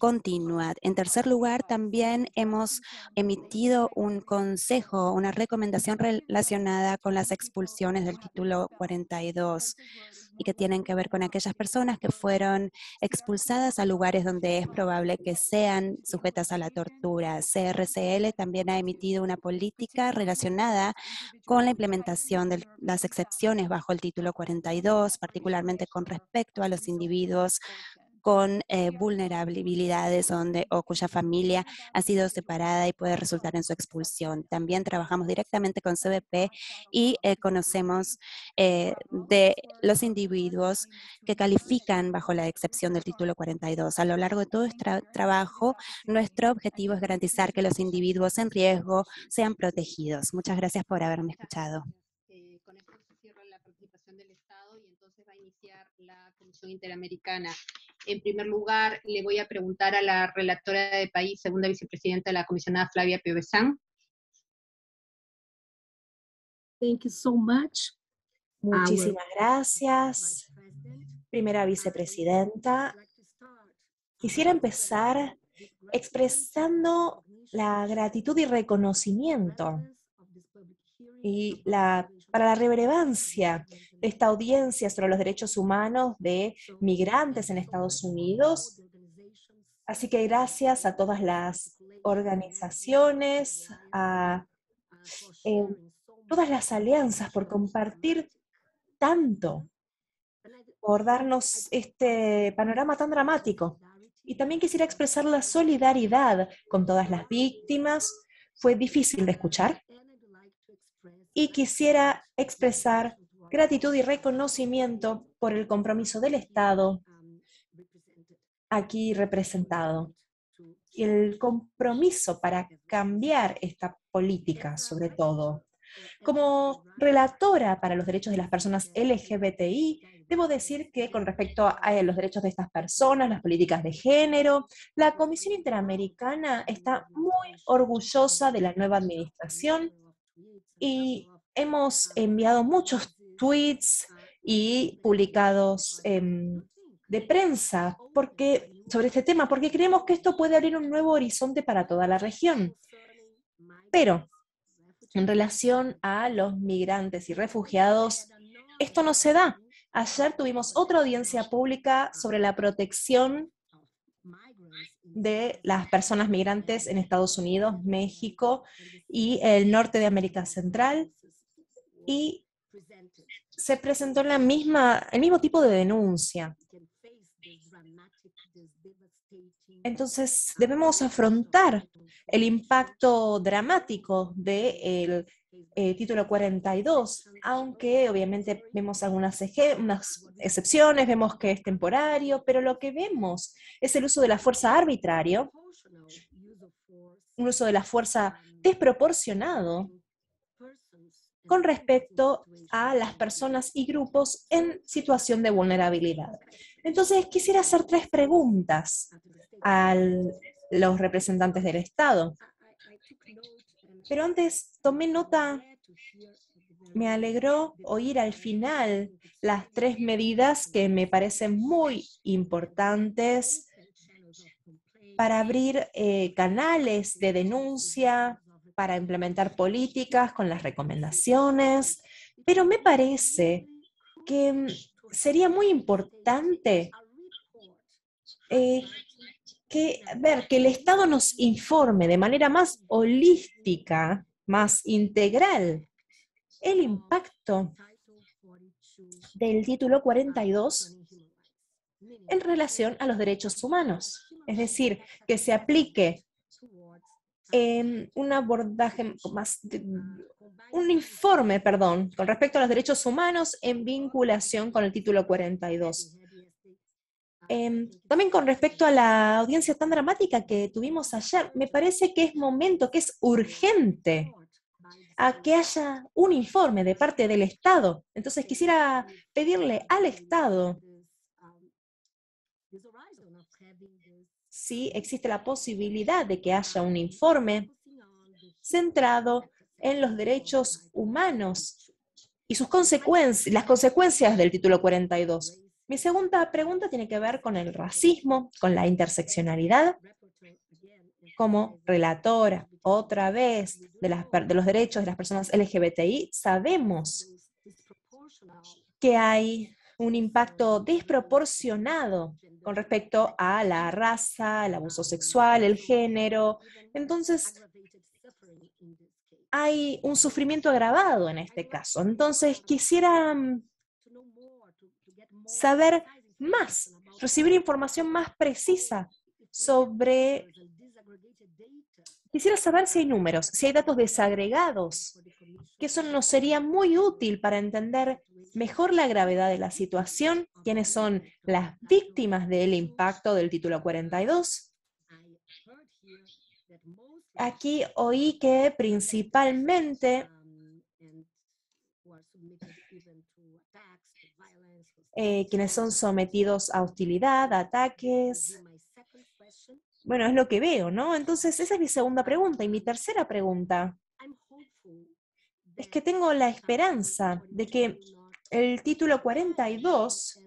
continua. En tercer lugar, también hemos emitido un consejo, una recomendación relacionada con las expulsiones del título 42 y que tienen que ver con aquellas personas que fueron expulsadas a lugares donde es probable que sean sujetas a la tortura. CRCL también ha emitido una política relacionada con la implementación de las excepciones bajo el título 42, particularmente con respecto a los individuos con eh, vulnerabilidades donde, o cuya familia ha sido separada y puede resultar en su expulsión. También trabajamos directamente con CBP y eh, conocemos eh, de los individuos que califican bajo la excepción del título 42. A lo largo de todo este trabajo, nuestro objetivo es garantizar que los individuos en riesgo sean protegidos. Muchas gracias por haberme escuchado. con esto se cierra la participación del Estado y entonces va a iniciar la Comisión Interamericana. En primer lugar, le voy a preguntar a la relatora de país, segunda vicepresidenta de la comisionada Flavia Piovesan. Thank you so much. Muchísimas gracias, primera vicepresidenta. Quisiera empezar expresando la gratitud y reconocimiento y la, para la relevancia de esta audiencia sobre los derechos humanos de migrantes en Estados Unidos. Así que gracias a todas las organizaciones, a eh, todas las alianzas por compartir tanto, por darnos este panorama tan dramático. Y también quisiera expresar la solidaridad con todas las víctimas. Fue difícil de escuchar. Y quisiera expresar gratitud y reconocimiento por el compromiso del Estado aquí representado y el compromiso para cambiar esta política, sobre todo. Como relatora para los derechos de las personas LGBTI, debo decir que con respecto a los derechos de estas personas, las políticas de género, la Comisión Interamericana está muy orgullosa de la nueva administración y hemos enviado muchos tweets y publicados em, de prensa porque, sobre este tema, porque creemos que esto puede abrir un nuevo horizonte para toda la región. Pero, en relación a los migrantes y refugiados, esto no se da. Ayer tuvimos otra audiencia pública sobre la protección de las personas migrantes en Estados Unidos, México y el norte de América Central. Y se presentó la misma, el mismo tipo de denuncia. Entonces, debemos afrontar el impacto dramático del eh, título 42, aunque obviamente vemos algunas excepciones, vemos que es temporario, pero lo que vemos es el uso de la fuerza arbitrario, un uso de la fuerza desproporcionado con respecto a las personas y grupos en situación de vulnerabilidad. Entonces, quisiera hacer tres preguntas a los representantes del Estado. Pero antes tomé nota, me alegró oír al final las tres medidas que me parecen muy importantes para abrir eh, canales de denuncia, para implementar políticas con las recomendaciones, pero me parece que mm, sería muy importante eh, que, ver, que el Estado nos informe de manera más holística, más integral, el impacto del título 42 en relación a los derechos humanos. Es decir, que se aplique un abordaje más, un informe, perdón, con respecto a los derechos humanos en vinculación con el título 42. Em, también con respecto a la audiencia tan dramática que tuvimos ayer, me parece que es momento, que es urgente a que haya un informe de parte del Estado. Entonces quisiera pedirle al Estado si existe la posibilidad de que haya un informe centrado en los derechos humanos y sus consecuencias, las consecuencias del título 42. Mi segunda pregunta tiene que ver con el racismo, con la interseccionalidad. Como relatora, otra vez, de, los derechos de las personas LGBTI, sabemos que hay un impacto desproporcionado con respecto a la raza, el abuso sexual, el género. Entonces, hay un sufrimiento agravado en este caso. Entonces, quisiera mm, saber más, recibir información más precisa sobre... Quisiera saber si hay números, si hay datos desagregados, que eso nos sería muy útil para entender mejor la gravedad de la situación, quiénes son las víctimas del impacto del título 42. Aquí oí que principalmente Eh, quienes son sometidos a hostilidad, ataques. Bueno, es lo que veo, ¿no? Entonces, esa es mi segunda pregunta. Y mi tercera pregunta es que tengo la esperanza de que el título 42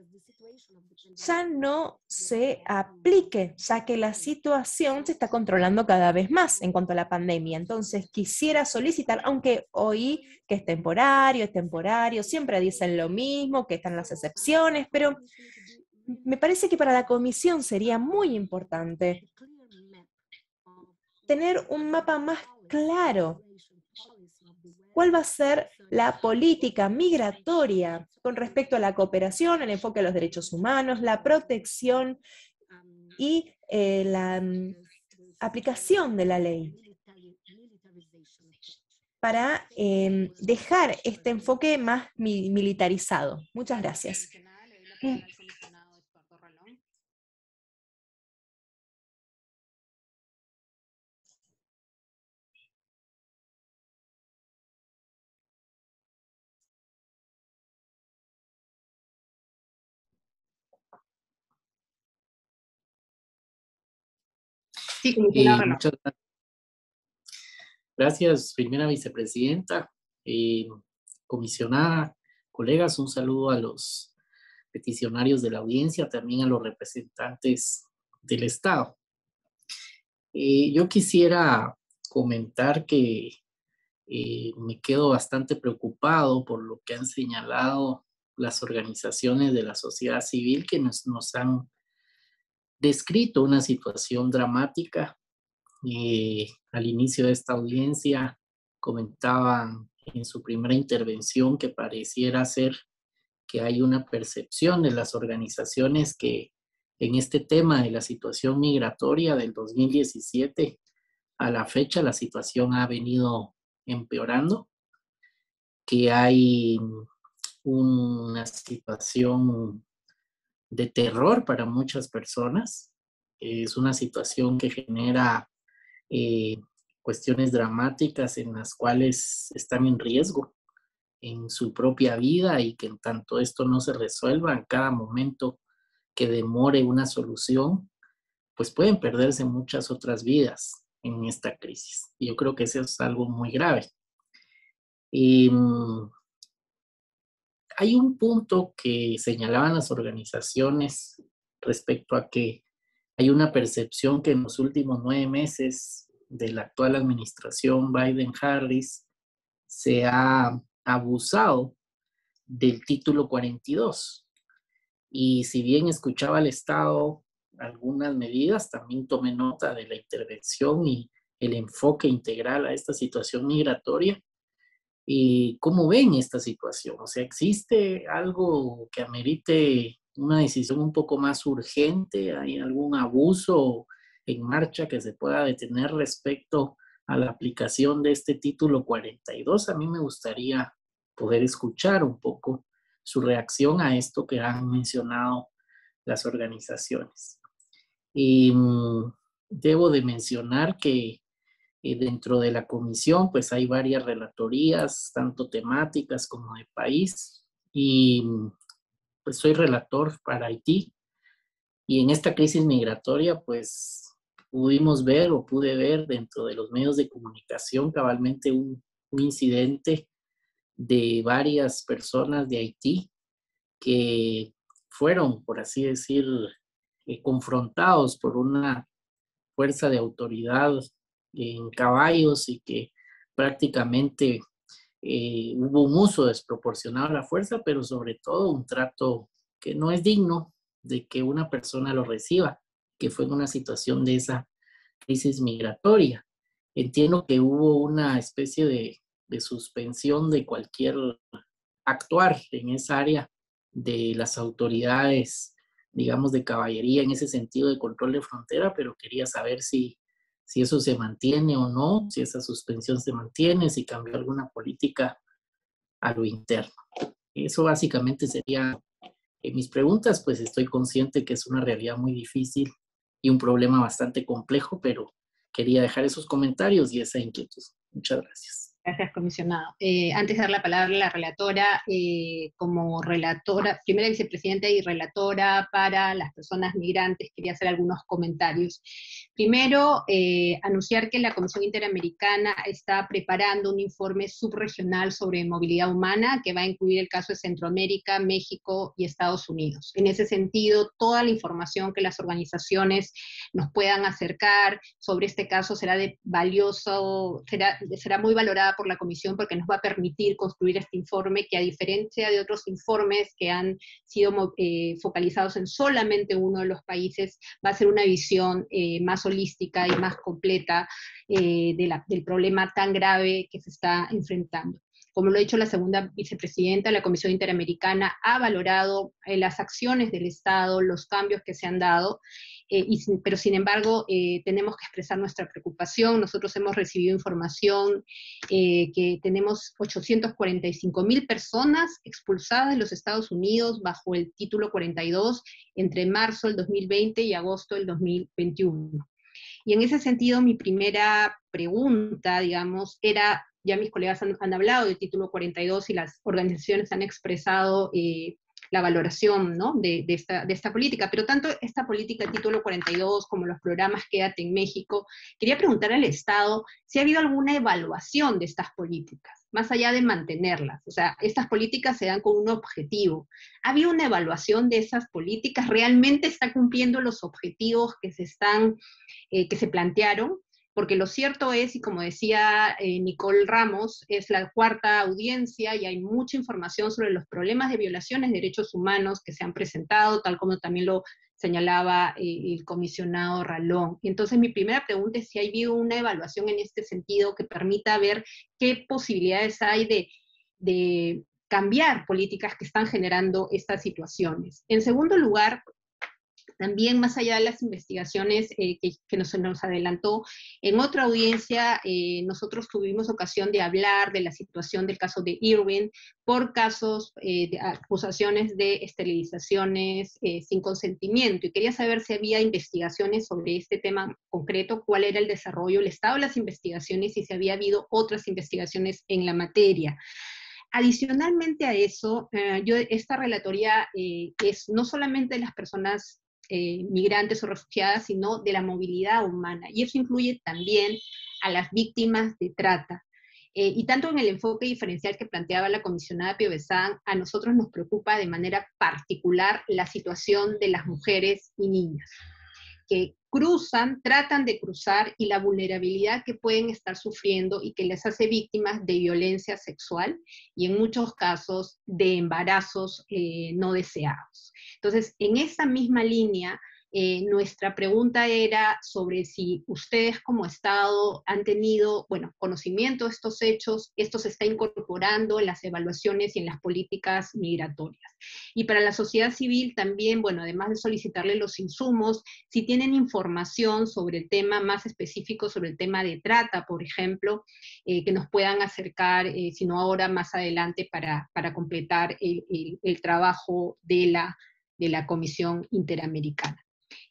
ya no se aplique, ya que la situación se está controlando cada vez más en cuanto a la pandemia. Entonces, quisiera solicitar, aunque oí que es temporario, es temporario, siempre dicen lo mismo, que están las excepciones, pero me parece que para la comisión sería muy importante tener un mapa más claro cuál va a ser la política migratoria con respecto a la cooperación, el enfoque a los derechos humanos, la protección y eh, la mm, aplicación de la ley para em, dejar este enfoque más militarizado. Muchas gracias. Sí, muchas gracias. primera vicepresidenta, eh, comisionada, colegas, un saludo a los peticionarios de la audiencia, también a los representantes del Estado. Eh, yo quisiera comentar que eh, me quedo bastante preocupado por lo que han señalado las organizaciones de la sociedad civil que nos, nos han descrito una situación dramática. Eh, al inicio de esta audiencia comentaban en su primera intervención que pareciera ser que hay una percepción de las organizaciones que en este tema de la situación migratoria del 2017 a la fecha la situación ha venido empeorando, que hay una situación de terror para muchas personas. Es una situación que genera eh, cuestiones dramáticas en las cuales están en riesgo en su propia vida y que en tanto esto no se resuelva en cada momento que demore una solución, pues pueden perderse muchas otras vidas en esta crisis. Y yo creo que eso es algo muy grave. Y, mm, hay un punto que señalaban las organizaciones respecto a que hay una percepción que en los últimos nueve meses de la actual administración Biden-Harris se ha abusado del título 42. Y si bien escuchaba al Estado algunas medidas, también tomé nota de la intervención y el enfoque integral a esta situación migratoria ¿Y cómo ven esta situación? O sea, ¿existe algo que amerite una decisión un poco más urgente? ¿Hay algún abuso en marcha que se pueda detener respecto a la aplicación de este título 42? A mí me gustaría poder escuchar un poco su reacción a esto que han mencionado las organizaciones. Y mm, debo de mencionar que eh, dentro de la comisión, pues hay varias relatorías, tanto temáticas como de país, y pues soy relator para Haití. Y en esta crisis migratoria, pues pudimos ver o pude ver dentro de los medios de comunicación cabalmente un, incidente de varias personas de Haití que fueron, por así decir, eh, confrontados por una fuerza de autoridad en caballos y que prácticamente eh, hubo un uso desproporcionado de la fuerza, pero sobre todo un trato que no es digno de que una persona lo reciba, que fue en una situación de esa crisis migratoria. Entiendo que hubo una especie de, de suspensión de cualquier actuar en esa área de las autoridades, digamos, de caballería en ese sentido de control de frontera, pero quería saber si si eso se mantiene o no, si esa suspensión se mantiene, si cambió alguna política a lo interno. Eso básicamente sería en mis preguntas, pues estoy consciente que es una realidad muy difícil y un problema bastante complejo, pero quería dejar esos comentarios y esa inquietud. Muchas gracias. Gracias, comisionado. Eh, antes de dar la palabra a la relatora, eh, como relatora, primera vicepresidenta y relatora para las personas migrantes, quería hacer algunos comentarios. Primero, eh, anunciar que la Comisión Interamericana está preparando un informe subregional sobre movilidad humana que va a incluir el caso de Centroamérica, México y Estados Unidos. En ese sentido, toda la información que las organizaciones nos puedan acercar sobre este caso será de valioso, será, será muy valorada por la Comisión porque nos va a permitir construir este informe que a diferencia de otros informes que han sido eh, focalizados en solamente uno de los países, va a ser una visión eh, más holística y más completa eh, del problema tan grave que se está enfrentando. Como lo ha dicho la segunda vicepresidenta, la Comisión Interamericana ha valorado las acciones del Estado, los cambios que se han dado, eh, pero sin embargo eh, tenemos que expresar nuestra preocupación. Nosotros hemos recibido información eh, que tenemos 845 mil personas expulsadas de los Estados Unidos bajo el título 42 entre marzo del 2020 y agosto del 2021. Y en ese sentido, mi primera pregunta, digamos, era, ya mis colegas han, han hablado del título 42 y las organizaciones han expresado eh, la valoración ¿no? de, esta, de, esta, política, pero tanto esta política título 42 como los programas Quédate en México, quería preguntar al Estado si ha habido alguna evaluación de estas políticas, más allá de mantenerlas. O sea, estas políticas se dan con un objetivo. ¿Ha habido una evaluación de esas políticas? ¿Realmente está cumpliendo los objetivos que se, están, eh, que se plantearon? Porque lo cierto es, y como decía eh, Nicole Ramos, es la cuarta audiencia y hay mucha información sobre los problemas de violaciones de derechos humanos que se han presentado, tal como también lo señalaba eh, el comisionado Ralón. Entonces mi primera pregunta es si ha habido una evaluación en este sentido que permita ver qué posibilidades hay de cambiar políticas que están generando estas situaciones. En segundo lugar, también más allá de las investigaciones eh, que, nos, adelantó, en otra audiencia eh, nosotros tuvimos ocasión de hablar de la situación del caso de Irwin por casos eh, de acusaciones de esterilizaciones sin consentimiento y quería saber si había investigaciones sobre este tema concreto, cuál era el desarrollo, el estado de las investigaciones y si había habido otras investigaciones en la materia. Adicionalmente a eso, yo, esta relatoría es no solamente de las personas eh, migrantes o refugiadas, sino de la movilidad humana. Y eso incluye también a las víctimas de trata. Eh, y tanto en el enfoque diferencial que planteaba la comisionada Piovesan, a nosotros nos preocupa de manera particular la situación de las mujeres y niñas, cruzan, tratan de cruzar y la vulnerabilidad que pueden estar sufriendo y que les hace víctimas de violencia sexual y en muchos casos de embarazos eh, no deseados. Entonces, en esa misma línea, eh, nuestra pregunta era sobre si ustedes como Estado han tenido, bueno, conocimiento de estos hechos, esto se está incorporando en las evaluaciones y en las políticas migratorias. Y para la sociedad civil también, bueno, además de solicitarle los insumos, si tienen información sobre el tema más específico, sobre el tema de trata, por ejemplo, eh, que nos puedan acercar, eh, si no ahora, más adelante, para, para completar el trabajo de la de la Comisión Interamericana.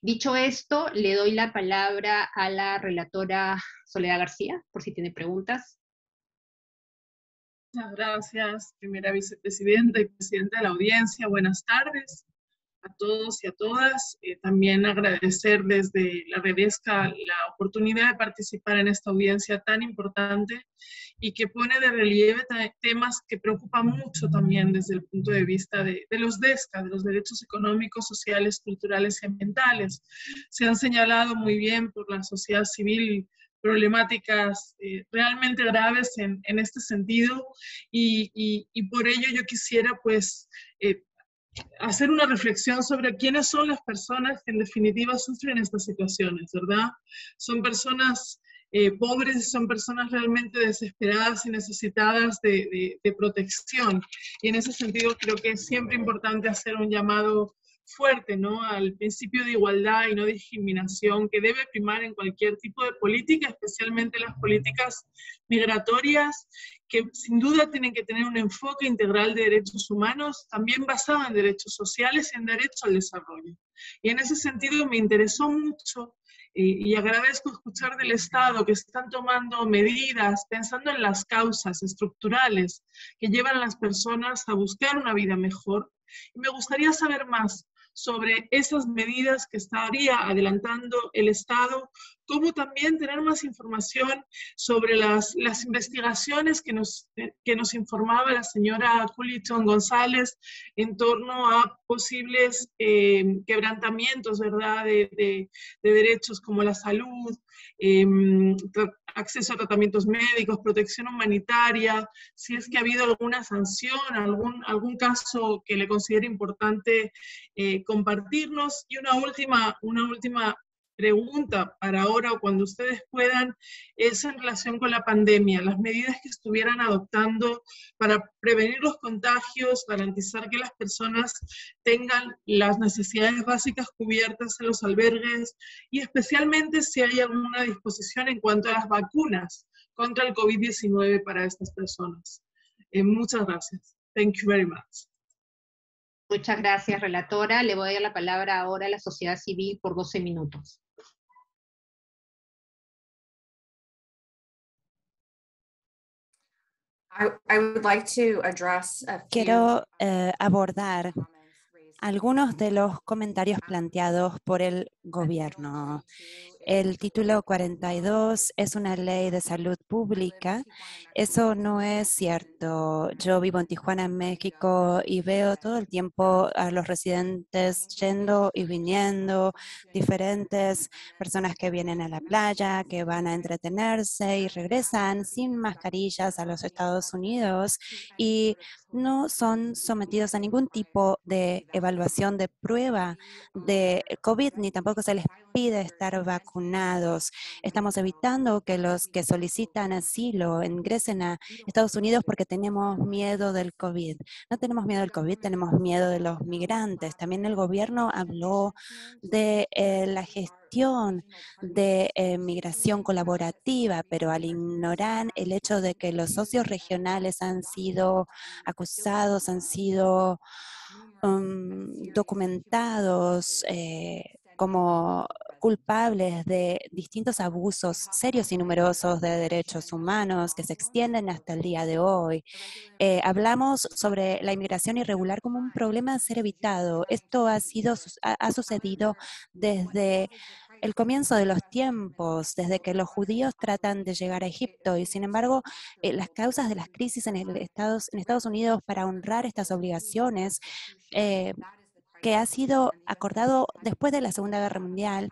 Dicho esto, le doy la palabra a la relatora Soledad García, por si tiene preguntas. Muchas gracias, primera vicepresidenta y presidenta de la audiencia. Buenas tardes a todos y a todas. Eh, también agradecer desde la Redesca la oportunidad de participar en esta audiencia tan importante y que pone de relieve temas que preocupan mucho también desde el punto de vista de, de los DESCA, de los derechos económicos, sociales, culturales y ambientales. Se han señalado muy bien por la sociedad civil problemáticas eh, realmente graves en, en, este sentido y, y, y, por ello yo quisiera pues eh, hacer una reflexión sobre quiénes son las personas que en definitiva sufren estas situaciones, ¿verdad? Son personas eh, pobres, son personas realmente desesperadas y necesitadas de, protección. Y en ese sentido creo que es siempre importante hacer un llamado fuerte ¿no? al principio de igualdad y no discriminación que debe primar en cualquier tipo de política, especialmente las políticas migratorias, que sin duda tienen que tener un enfoque integral de derechos humanos, también basado en derechos sociales y en derecho al desarrollo. Y en ese sentido me interesó mucho y, y, agradezco escuchar del Estado que están tomando medidas pensando en las causas estructurales que llevan a las personas a buscar una vida mejor. Y me gustaría saber más sobre esas medidas que estaría adelantando el Estado, como también tener más información sobre las, las investigaciones que nos, que nos informaba la señora Culiton González en torno a posibles eh, quebrantamientos, ¿verdad?, de, de, de, derechos como la salud, eh, acceso a tratamientos médicos, protección humanitaria, si es que ha habido alguna sanción, algún, algún caso que le considere importante eh, compartirnos. Y una última, una última pregunta para ahora o cuando ustedes puedan es en relación con la pandemia, las medidas que estuvieran adoptando para prevenir los contagios, garantizar que las personas tengan las necesidades básicas cubiertas en los albergues y especialmente si hay alguna disposición en cuanto a las vacunas contra el COVID-19 para estas personas. Eh, muchas gracias. Thank you very much. Muchas gracias, relatora. Le voy a dar la palabra ahora a la sociedad civil por 12 minutos. Quiero eh, abordar algunos de los comentarios planteados por el gobierno. El título 42 es una ley de salud pública. Eso no es cierto. Yo vivo en Tijuana, México, y veo todo el tiempo a los residentes yendo y viniendo, diferentes personas que vienen a la playa, que van a entretenerse y regresan sin mascarillas a los Estados Unidos y no son sometidos a ningún tipo de evaluación de prueba de COVID, ni tampoco se les pide estar vacunados. Estamos evitando que los que solicitan asilo ingresen a Estados Unidos porque tenemos miedo del COVID. No tenemos miedo del COVID, tenemos miedo de los migrantes. También el gobierno habló de eh, la gestión de eh, migración colaborativa, pero al ignorar el hecho de que los socios regionales han sido acusados, han sido um, documentados eh, como culpables de distintos abusos serios y numerosos de derechos humanos que se extienden hasta el día de hoy. Eh, hablamos sobre la inmigración irregular como un problema a ser evitado. Esto ha, sido, ha, sucedido desde el comienzo de los tiempos, desde que los judíos tratan de llegar a Egipto y sin embargo eh, las causas de las crisis en, el Estados, en Estados Unidos para honrar estas obligaciones eh, que ha sido acordado después de la Segunda Guerra Mundial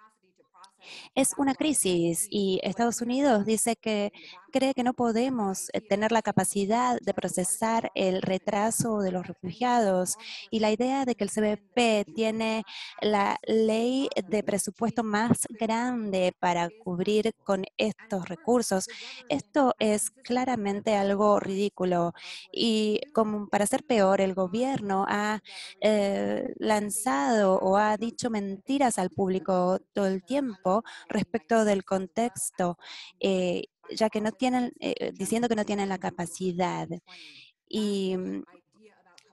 es una crisis y Estados Unidos dice que cree que no podemos eh, tener la capacidad de procesar el retraso de los refugiados y la idea de que el CBP tiene la ley de presupuesto más grande para cubrir con estos recursos. Esto es claramente algo ridículo y como para ser peor, el gobierno ha eh, lanzado o ha dicho mentiras al público todo el tiempo respecto del contexto. Eh, ya que no tienen, eh, diciendo que no tienen la capacidad. Y mm,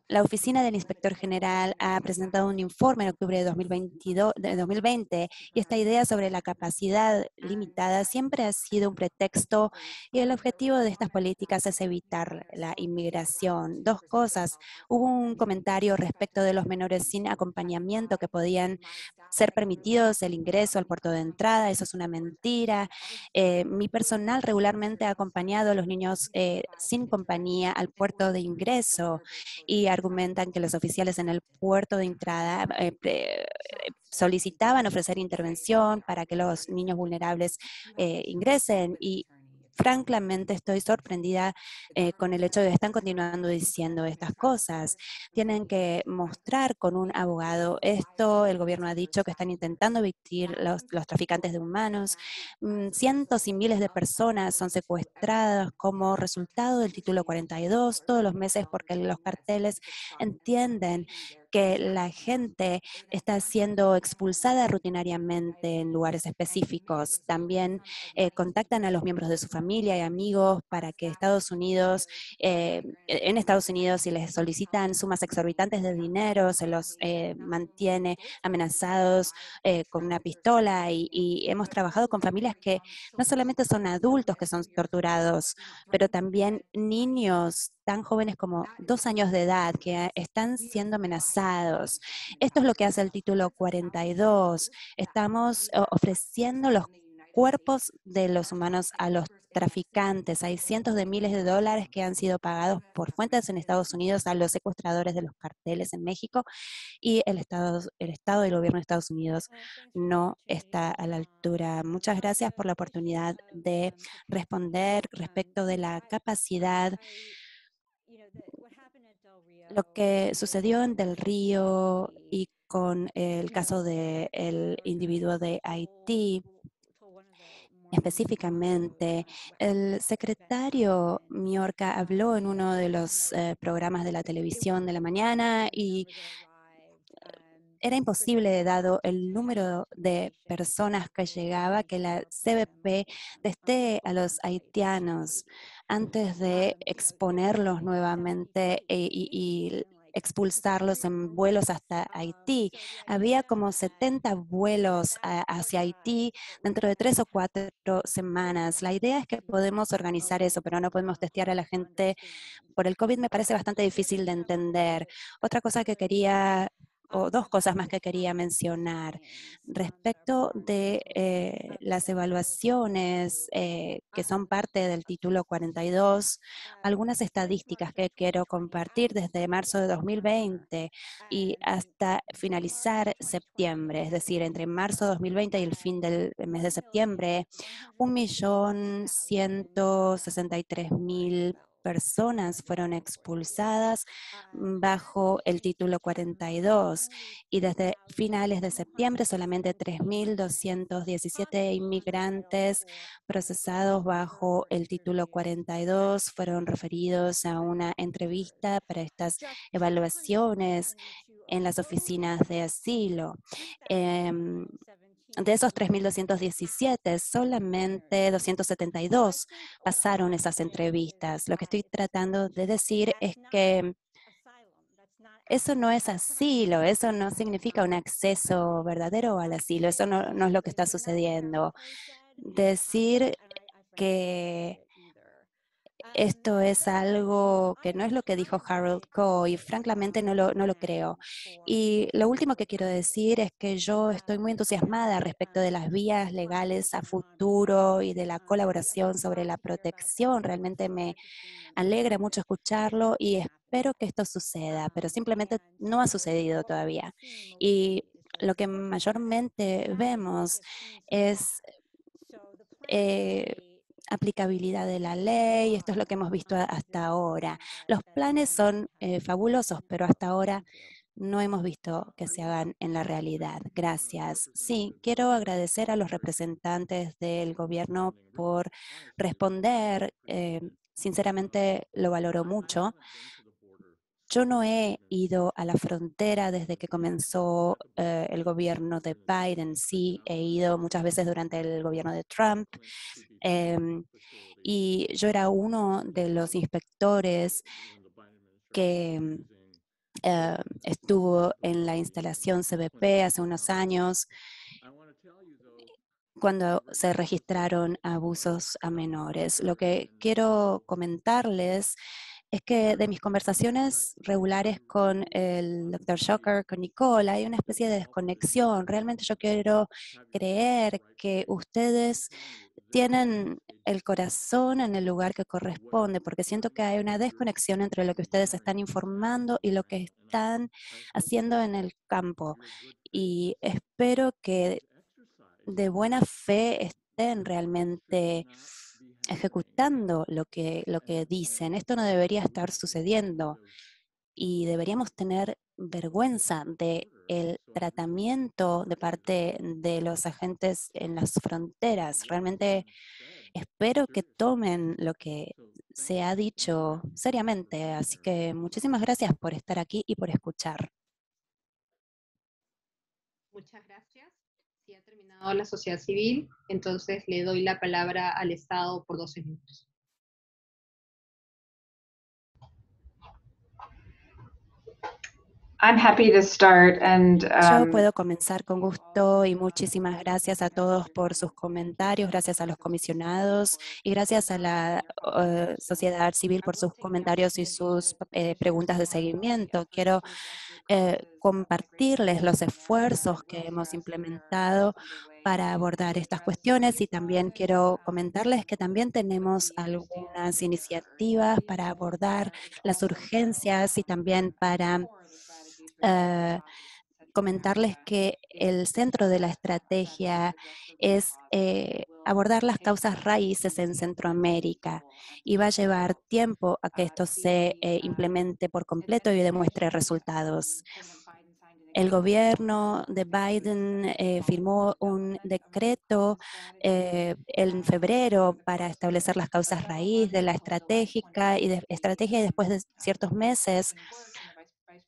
la Oficina del Inspector General ha presentado un informe en octubre de, 2022, de 2020 y esta idea sobre la capacidad limitada siempre ha sido un pretexto y el objetivo de estas políticas es evitar la inmigración. Dos cosas. Hubo un comentario respecto de los menores sin acompañamiento que podían ser permitidos el ingreso al puerto de entrada. Eso es una mentira. Eh, mi personal regularmente ha acompañado a los niños eh, sin compañía al puerto de ingreso y argumentan que los oficiales en el puerto de entrada eh, solicitaban ofrecer intervención para que los niños vulnerables ingresen y francamente estoy sorprendida eh, con el hecho de que están continuando diciendo estas cosas. Tienen que mostrar con un abogado esto. El gobierno ha dicho que están intentando evictir los, los traficantes de humanos. Mm, cientos y miles de personas son secuestradas como resultado del título 42 todos los meses porque los carteles entienden que la gente está siendo expulsada rutinariamente en lugares específicos. También eh, contactan a los miembros de su familia y amigos para que Estados Unidos, eh, en Estados Unidos, si les solicitan sumas exorbitantes de dinero, se los eh, mantiene amenazados con una pistola y hemos trabajado con familias que no solamente son adultos que son torturados, pero también niños tan jóvenes como dos años de edad que están siendo amenazados. Esto es lo que hace el título 42. Estamos eh, ofreciendo los cuerpos de los humanos a los traficantes. Hay cientos de miles de dólares que han sido pagados por fuentes en Estados Unidos a los secuestradores de los carteles en México y el Estado, el Estado y el gobierno de Estados Unidos no está a la altura. Muchas gracias por la oportunidad de responder respecto de la capacidad lo que sucedió en Del Río y con el caso del individuo de Haití, específicamente, el secretario Miorca habló en uno de los eh, programas de la televisión de la mañana y era imposible, dado el número de personas que llegaba, que la CBP desté a los haitianos antes de exponerlos nuevamente eh, y, expulsarlos en vuelos hasta Haití. Había como 70 vuelos hacia Haití dentro de tres o cuatro semanas. La idea es que podemos organizar eso, pero no podemos testear a la gente por el COVID. Me parece bastante difícil de entender. Otra cosa que quería o dos cosas más que quería mencionar. Respecto de eh, las evaluaciones eh, que son parte del título 42, algunas estadísticas que quiero compartir desde marzo de 2020 y hasta finalizar septiembre, es decir, entre marzo de 2020 y el fin del mes de septiembre, 1.163.000 personas fueron expulsadas bajo el título 42 y desde finales de septiembre solamente 3.217 inmigrantes procesados bajo el título 42 fueron referidos a una entrevista para estas evaluaciones en las oficinas de asilo. Em, de esos 3.217, solamente 272 pasaron esas entrevistas. Lo que estoy tratando de decir es que eso no es asilo, eso no significa un acceso verdadero al asilo, eso no, no es lo que está sucediendo. Decir que esto es algo que no es lo que dijo Harold Coe y francamente no lo, no lo creo. Y lo último que quiero decir es que yo estoy muy entusiasmada respecto de las vías legales a futuro y de la colaboración sobre la protección. Realmente me alegra mucho escucharlo y espero que esto suceda, pero simplemente no ha sucedido todavía. Y lo que mayormente vemos es... Eh, aplicabilidad de la ley, esto es lo que hemos visto hasta ahora. Los planes son eh, fabulosos, pero hasta ahora no hemos visto que se hagan en la realidad. Gracias. Sí, quiero agradecer a los representantes del gobierno por responder. Eh, sinceramente lo valoro mucho. Yo no he ido a la frontera desde que comenzó eh, el gobierno de Biden, sí, he ido muchas veces durante el gobierno de Trump. Em, y yo era uno de los inspectores que eh, estuvo en la instalación CBP hace unos años cuando se registraron abusos a menores. Lo que quiero comentarles es que de mis conversaciones regulares con el Dr. Shocker, con Nicole, hay una especie de desconexión. Realmente yo quiero creer que ustedes tienen el corazón en el lugar que corresponde, porque siento que hay una desconexión entre lo que ustedes están informando y lo que están haciendo en el campo. Y espero que de buena fe estén realmente ejecutando lo que, lo que dicen. Esto no debería estar sucediendo y deberíamos tener vergüenza del el tratamiento de parte de los agentes en las fronteras. Realmente espero que tomen lo que se ha dicho seriamente. Así que muchísimas gracias por estar aquí y por escuchar. Muchas gracias. Terminado la sociedad civil, entonces le doy la palabra al Estado por 12 minutos. I'm happy to start and, Yo um, puedo comenzar con gusto y muchísimas gracias a todos por sus comentarios, gracias a los comisionados y gracias a la eh, sociedad civil por sus comentarios y sus eh, preguntas de seguimiento. Quiero eh, compartirles los esfuerzos que hemos implementado para abordar estas cuestiones y también quiero comentarles que también tenemos algunas iniciativas para abordar las urgencias y también para eh, comentarles que el centro de la estrategia es eh, abordar las causas raíces en Centroamérica y va a llevar tiempo a que esto se eh, implemente por completo y demuestre resultados. El gobierno de Biden firmó un decreto en febrero para establecer las causas raíz de la estratégica y de, estrategia y después de ciertos meses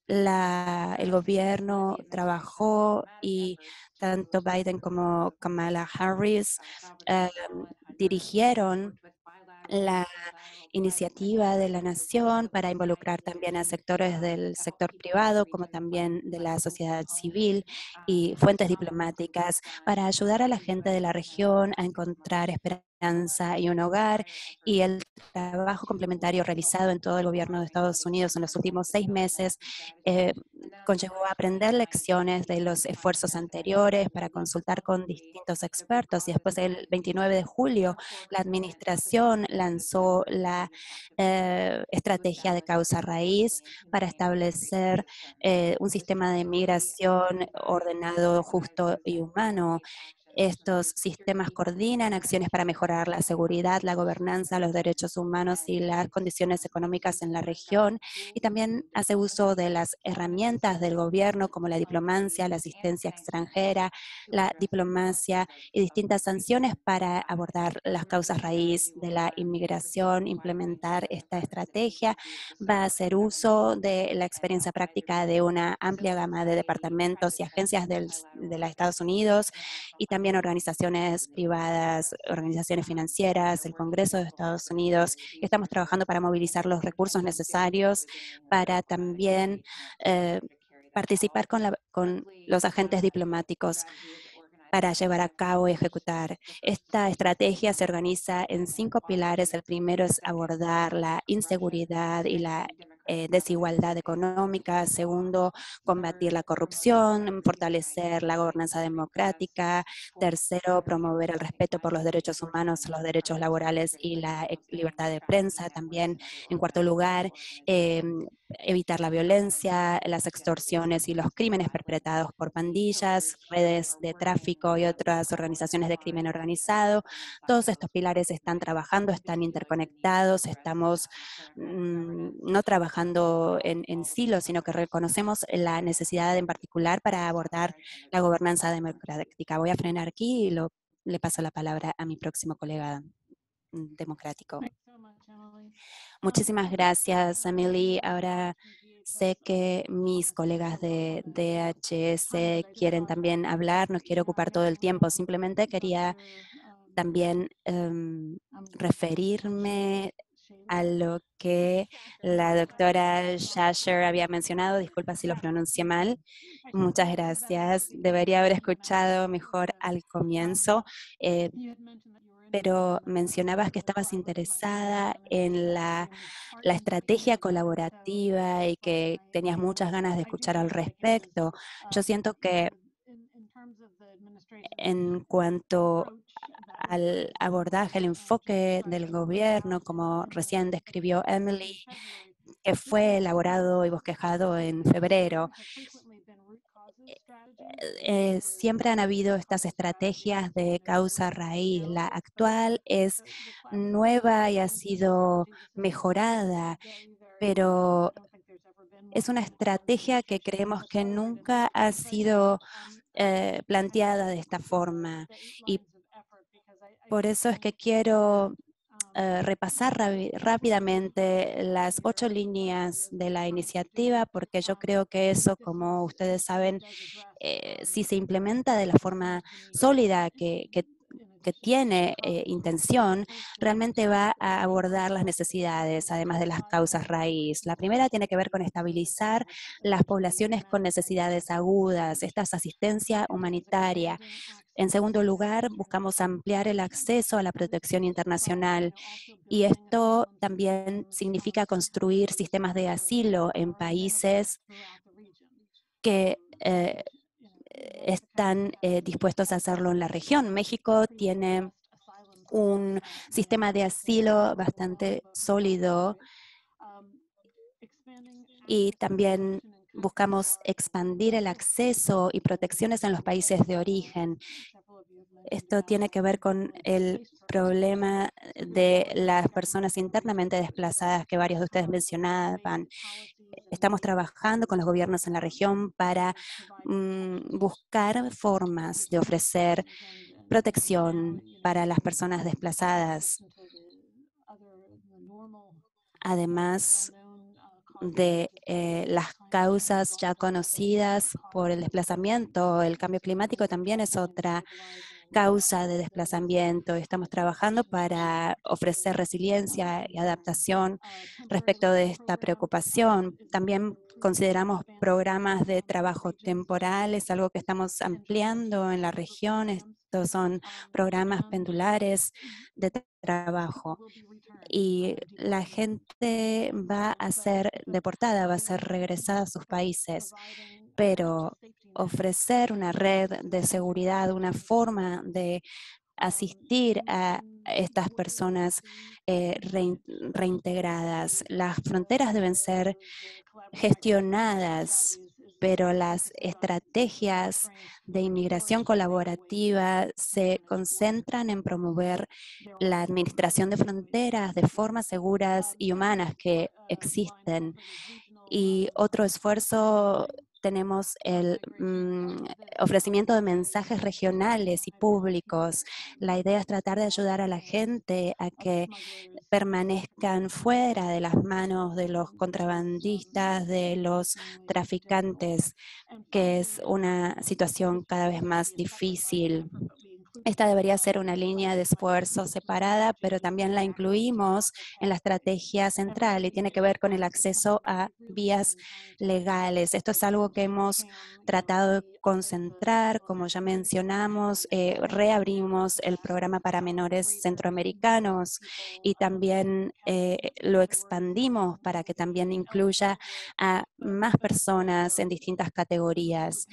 el gobierno trabajó y tanto Biden como Kamala Harris em, dirigieron la iniciativa de la nación para involucrar también a sectores del sector privado como también de la sociedad civil y fuentes diplomáticas para ayudar a la gente de la región a encontrar esperanza y un hogar y el trabajo complementario realizado en todo el gobierno de Estados Unidos en los últimos seis meses eh, conllevó a aprender lecciones de los esfuerzos anteriores para consultar con distintos expertos y después el 29 de julio la administración lanzó la eh, estrategia de causa raíz para establecer eh, un sistema de migración ordenado, justo y humano estos sistemas coordinan acciones para mejorar la seguridad, la gobernanza, los derechos humanos y las condiciones económicas en la región y también hace uso de las herramientas del gobierno como la diplomacia, la asistencia extranjera, la diplomacia y distintas sanciones para abordar las causas raíz de la inmigración, implementar esta estrategia. Va a hacer uso de la experiencia práctica de una amplia gama de departamentos y agencias de los Estados Unidos y también organizaciones privadas, organizaciones financieras, el Congreso de Estados Unidos. Estamos trabajando para movilizar los recursos necesarios para también eh, participar con, con los agentes diplomáticos para llevar a cabo y ejecutar. Esta estrategia se organiza en cinco pilares. El primero es abordar la inseguridad y la eh, desigualdad económica, segundo, combatir la corrupción, fortalecer la gobernanza democrática, tercero, promover el respeto por los derechos humanos, los derechos laborales y la libertad de prensa, también, en cuarto lugar, em, evitar la violencia, las extorsiones y los crímenes perpetrados por pandillas, redes de tráfico y otras organizaciones de crimen organizado. Todos estos pilares están trabajando, están interconectados, estamos mm, no trabajando en, en silos, sino que reconocemos la necesidad en particular para abordar la gobernanza democrática. Voy a frenar aquí y lo, le paso la palabra a mi próximo colega democrático. Muchísimas gracias, Emily. Ahora sé que mis colegas de DHS quieren también hablar, no quiero ocupar todo el tiempo, simplemente quería también em, referirme a lo que la doctora Shasher había mencionado. Disculpa si lo pronuncié mal. Muchas gracias. Debería haber escuchado mejor al comienzo. Eh, pero mencionabas que estabas interesada en la, la, estrategia colaborativa y que tenías muchas ganas de escuchar al respecto. Yo siento que en cuanto al abordaje, el enfoque del gobierno, como recién describió Emily, que fue elaborado y bosquejado en febrero, eh, siempre han habido estas estrategias de causa raíz. La actual es nueva y ha sido mejorada, pero es una estrategia que creemos que nunca ha sido eh, planteada de esta forma. Y por eso es que quiero eh, repasar rápidamente las ocho líneas de la iniciativa, porque yo creo que eso, como ustedes saben, eh, si se implementa de la forma sólida que, que que tiene eh, intención realmente va a abordar las necesidades, además de las causas raíz. La primera tiene que ver con estabilizar las poblaciones con necesidades agudas, esta es asistencia humanitaria. En segundo lugar, buscamos ampliar el acceso a la protección internacional y esto también significa construir sistemas de asilo en países que eh, están eh, dispuestos a hacerlo en la región. México tiene un sistema de asilo bastante sólido y también buscamos expandir el acceso y protecciones en los países de origen. Esto tiene que ver con el problema de las personas internamente desplazadas que varios de ustedes mencionaban. Estamos trabajando con los gobiernos en la región para mm, buscar formas de ofrecer protección para las personas desplazadas. Además de eh, las causas ya conocidas por el desplazamiento, el cambio climático también es otra causa de desplazamiento. Estamos trabajando para ofrecer resiliencia y adaptación respecto de esta preocupación. También consideramos programas de trabajo temporal, es algo que estamos ampliando en la región. Estos son programas pendulares de trabajo. Y la gente va a ser deportada, va a ser regresada a sus países pero ofrecer una red de seguridad, una forma de asistir a estas personas eh, reintegradas. Las fronteras deben ser gestionadas, pero las estrategias de inmigración colaborativa se concentran en promover la administración de fronteras de formas seguras y humanas que existen. Y otro esfuerzo tenemos el mm, ofrecimiento de mensajes regionales y públicos. La idea es tratar de ayudar a la gente a que permanezcan fuera de las manos de los contrabandistas, de los traficantes, que es una situación cada vez más difícil. Esta debería ser una línea de esfuerzo separada, pero también la incluimos en la estrategia central y tiene que ver con el acceso a vías legales. Esto es algo que hemos tratado de concentrar, como ya mencionamos, eh, reabrimos el programa para menores centroamericanos y también eh, lo expandimos para que también incluya a más personas en distintas categorías.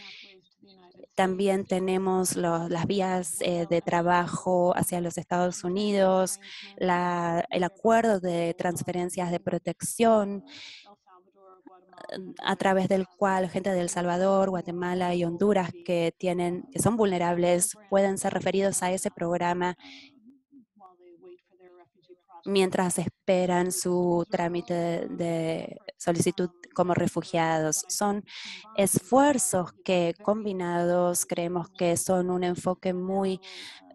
También tenemos las vías eh, de trabajo hacia los Estados Unidos, el acuerdo de transferencias de protección a través del cual gente de El Salvador, Guatemala y Honduras que tienen que son vulnerables pueden ser referidos a ese programa mientras esperan su trámite de solicitud como refugiados. Son esfuerzos que combinados creemos que son un enfoque muy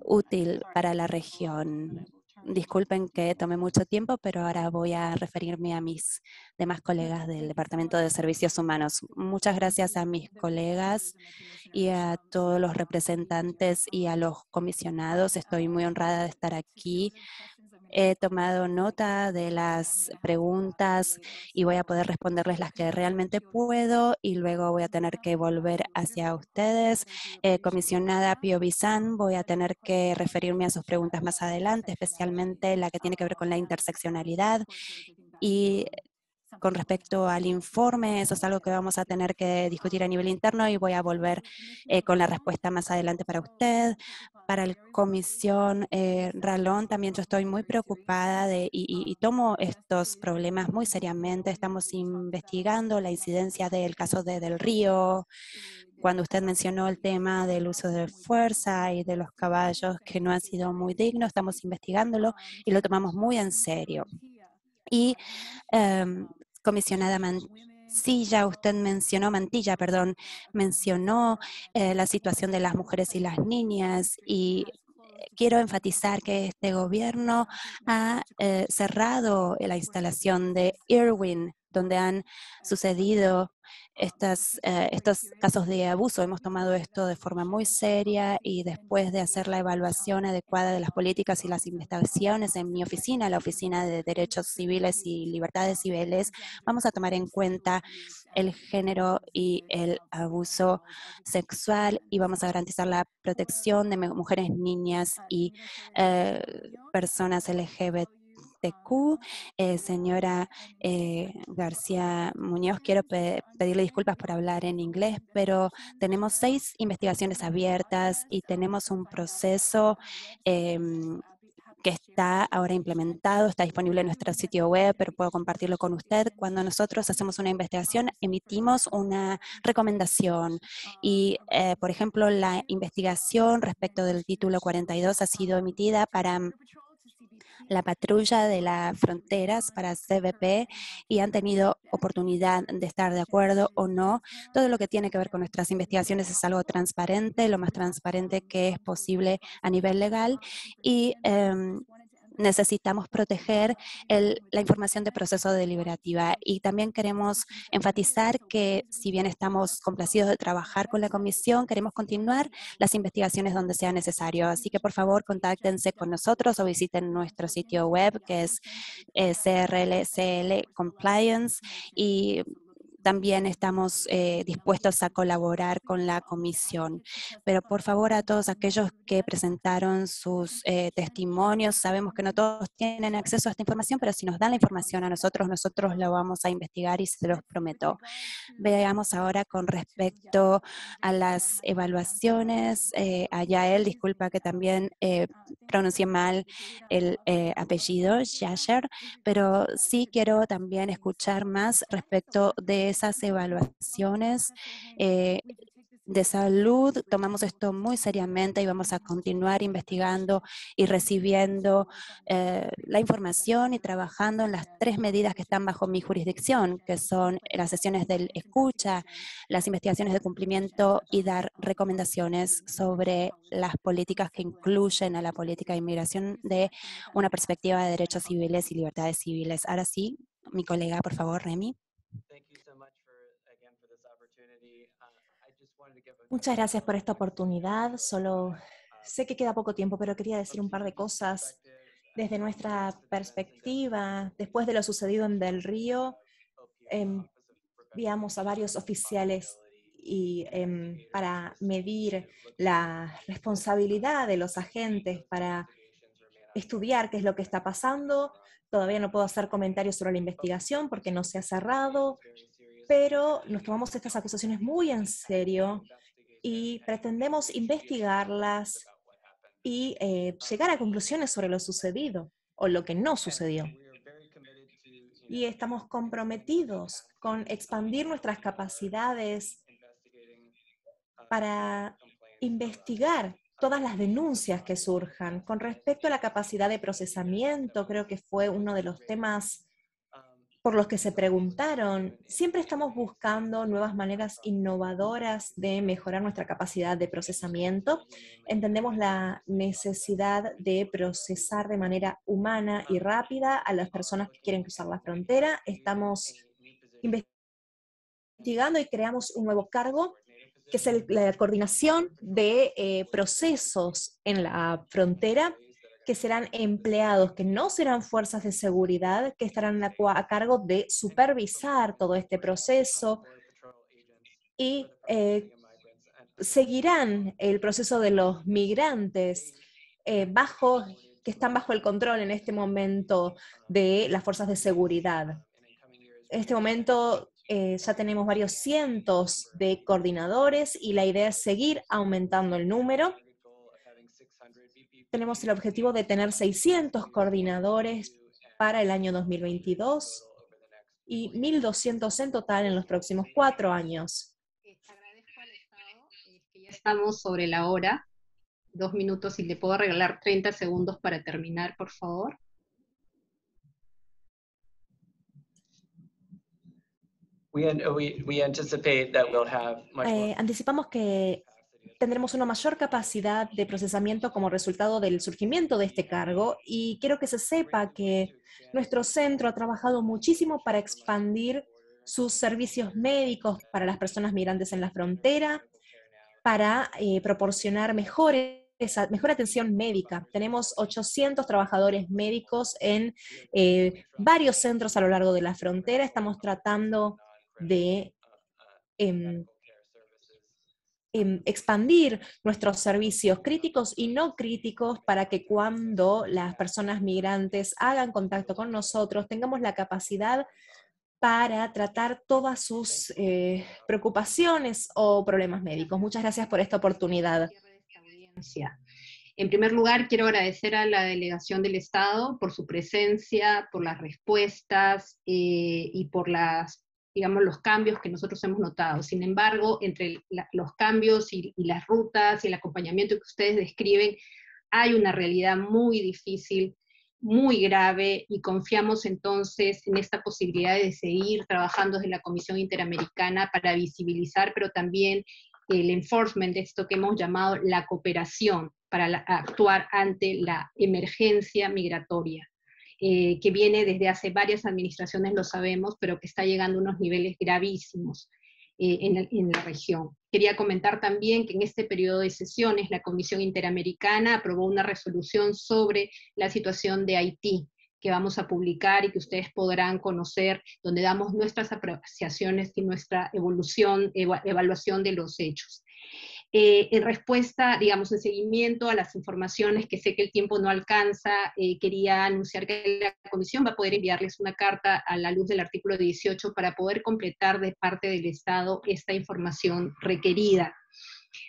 útil para la región. Disculpen que tome mucho tiempo, pero ahora voy a referirme a mis demás colegas del Departamento de Servicios Humanos. Muchas gracias a mis colegas y a todos los representantes y a los comisionados. Estoy muy honrada de estar aquí He tomado nota de las preguntas y voy a poder responderles las que realmente puedo y luego voy a tener que volver hacia ustedes. Eh, comisionada Pio voy a tener que referirme a sus preguntas más adelante, especialmente la que tiene que ver con la interseccionalidad y con respecto al informe, eso es algo que vamos a tener que discutir a nivel interno y voy a volver eh, con la respuesta más adelante para usted. Para la comisión eh, Ralón, también yo estoy muy preocupada y, tomo estos problemas muy seriamente. Estamos investigando la incidencia del caso de Del Río, cuando usted mencionó el tema del uso de fuerza y de los caballos que no han sido muy dignos, estamos investigándolo y lo tomamos muy en serio. Y um, comisionada Mancilla, usted mencionó, Mantilla, perdón, mencionó eh, la situación de las mujeres y las niñas y quiero enfatizar que este gobierno ha eh, cerrado la instalación de Irwin, donde han sucedido estas, eh, estos casos de abuso. Hemos tomado esto de forma muy seria y después de hacer la evaluación adecuada de las políticas y las investigaciones en mi oficina, la Oficina de Derechos Civiles y Libertades Civiles, vamos a tomar en cuenta el género y el abuso sexual y vamos a garantizar la protección de mujeres, niñas y eh, personas LGBT TQ. Eh, señora eh, García Muñoz, quiero pedirle disculpas por hablar en inglés, pero tenemos seis investigaciones abiertas y tenemos un proceso em, que está ahora implementado, está disponible en nuestro sitio web, pero puedo compartirlo con usted. Cuando nosotros hacemos una investigación, emitimos una recomendación y, eh, por ejemplo, la investigación respecto del título 42 ha sido emitida para la patrulla de las fronteras para CBP y han tenido oportunidad de estar de acuerdo o no. Todo lo que tiene que ver con nuestras investigaciones es algo transparente, lo más transparente que es posible a nivel legal y em, necesitamos proteger la información de proceso deliberativa. Y también queremos enfatizar que si bien estamos complacidos de trabajar con la comisión, queremos continuar las investigaciones donde sea necesario. Así que por favor contáctense con nosotros o visiten nuestro sitio web que es eh, CRLCL Compliance y también estamos eh, dispuestos a colaborar con la comisión. Pero por favor a todos aquellos que presentaron sus eh, testimonios, sabemos que no todos tienen acceso a esta información, pero si nos dan la información a nosotros, nosotros lo vamos a investigar y se los prometo. Veamos ahora con respecto a las evaluaciones. Eh, a Yael, disculpa que también eh, pronuncié mal el apellido, Yasher, pero sí quiero también escuchar más respecto de esas evaluaciones eh, de salud. Tomamos esto muy seriamente y vamos a continuar investigando y recibiendo eh, la información y trabajando en las tres medidas que están bajo mi jurisdicción, que son las sesiones de escucha, las investigaciones de cumplimiento y dar recomendaciones sobre las políticas que incluyen a la política de inmigración de una perspectiva de derechos civiles y libertades civiles. Ahora sí, mi colega, por favor, Remy. Muchas gracias por esta oportunidad. Solo sé que queda poco tiempo, pero quería decir un par de cosas. Desde nuestra perspectiva, después de lo sucedido en Del Río, enviamos a varios oficiales y em, para medir la responsabilidad de los agentes, para estudiar qué es lo que está pasando. Todavía no puedo hacer comentarios sobre la investigación porque no se ha cerrado, pero nos tomamos estas acusaciones muy en serio y pretendemos investigarlas y eh, llegar a conclusiones sobre lo sucedido o lo que no sucedió. Y estamos comprometidos con expandir nuestras capacidades para investigar todas las denuncias que surjan. Con respecto a la capacidad de procesamiento, creo que fue uno de los temas por los que se preguntaron, siempre estamos buscando nuevas maneras innovadoras de mejorar nuestra capacidad de procesamiento. Entendemos la necesidad de procesar de manera humana y rápida a las personas que quieren cruzar la frontera. Estamos investigando y creamos un nuevo cargo que es la coordinación de eh, procesos en la frontera que serán empleados, que no serán fuerzas de seguridad, que estarán a, cargo de supervisar todo este proceso y eh, seguirán el proceso de los migrantes eh, bajo, que están bajo el control en este momento de las fuerzas de seguridad. En este momento eh, ya tenemos varios cientos de coordinadores y la idea es seguir aumentando el número. Tenemos el objetivo de tener 600 coordinadores para el año 2022 y 1.200 en total en los próximos cuatro años. Agradezco al Estado, que ya estamos sobre la hora, dos minutos y le puedo regalar 30 segundos para terminar, por favor. Eh, anticipamos que tendremos una mayor capacidad de procesamiento como resultado del surgimiento de este cargo y quiero que se sepa que nuestro centro ha trabajado muchísimo para expandir sus servicios médicos para las personas migrantes en la frontera, para eh, proporcionar mejores mejor atención médica. Tenemos 800 trabajadores médicos en eh, varios centros a lo largo de la frontera. Estamos tratando de em, em, expandir nuestros servicios críticos y no críticos para que cuando las personas migrantes hagan contacto con nosotros tengamos la capacidad para tratar todas sus eh, preocupaciones o problemas médicos. Muchas gracias por esta oportunidad. En primer lugar, quiero agradecer a la delegación del Estado por su presencia, por las respuestas eh, y por las digamos, los cambios que nosotros hemos notado. Sin embargo, entre los cambios y, las rutas y el acompañamiento que ustedes describen, hay una realidad muy difícil, muy grave, y confiamos entonces en esta posibilidad de seguir trabajando desde la Comisión Interamericana para visibilizar, pero también el enforcement de esto que hemos llamado la cooperación para actuar ante la emergencia migratoria. Eh, que viene desde hace varias administraciones, lo sabemos, pero que está llegando a unos niveles gravísimos eh, en, la región. Quería comentar también que en este periodo de sesiones la Comisión Interamericana aprobó una resolución sobre la situación de Haití, que vamos a publicar y que ustedes podrán conocer, donde damos nuestras apreciaciones y nuestra evolución, evaluación de los hechos. Eh, en respuesta, digamos, en seguimiento a las informaciones que sé que el tiempo no alcanza, eh, quería anunciar que la comisión va a poder enviarles una carta a la luz del artículo 18 para poder completar de parte del Estado esta información requerida.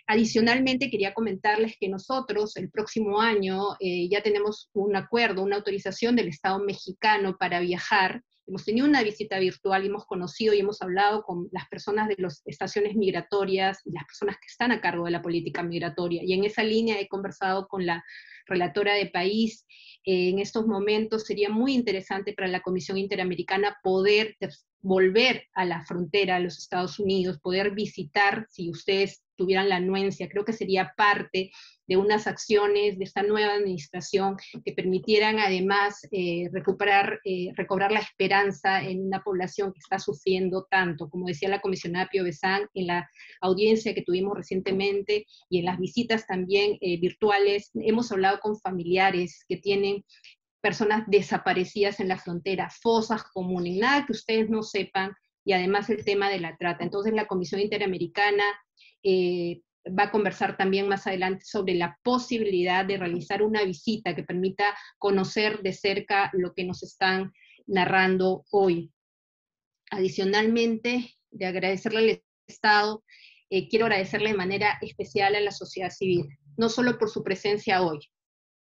Adicionalmente, quería comentarles que nosotros el próximo año eh, ya tenemos un acuerdo, una autorización del Estado mexicano para viajar Hemos tenido una visita virtual y hemos conocido y hemos hablado con las personas de las estaciones migratorias y las personas que están a cargo de la política migratoria. Y en esa línea he conversado con la relatora de país. Eh, en estos momentos sería muy interesante para la Comisión Interamericana poder volver a la frontera de los Estados Unidos, poder visitar, si ustedes tuvieran la anuencia, creo que sería parte de unas acciones de esta nueva administración que permitieran además eh, recuperar, eh, recobrar la esperanza en una población que está sufriendo tanto, como decía la comisionada Pio Besán en la audiencia que tuvimos recientemente y en las visitas también eh, virtuales, hemos hablado con familiares que tienen personas desaparecidas en la frontera, fosas comunes, nada que ustedes no sepan, y además el tema de la trata. Entonces la Comisión Interamericana eh, va a conversar también más adelante sobre la posibilidad de realizar una visita que permita conocer de cerca lo que nos están narrando hoy. Adicionalmente, de agradecerle al Estado, eh, quiero agradecerle de manera especial a la sociedad civil, no solo por su presencia hoy,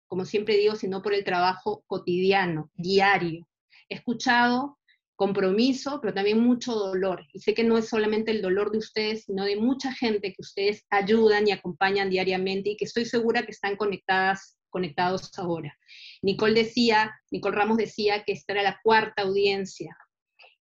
como siempre digo, sino por el trabajo cotidiano, diario. He escuchado compromiso, pero también mucho dolor. Y sé que no es solamente el dolor de ustedes, sino de mucha gente que ustedes ayudan y acompañan diariamente y que estoy segura que están conectadas, conectados ahora. Nicole decía, Nicole Ramos decía que esta era la cuarta audiencia,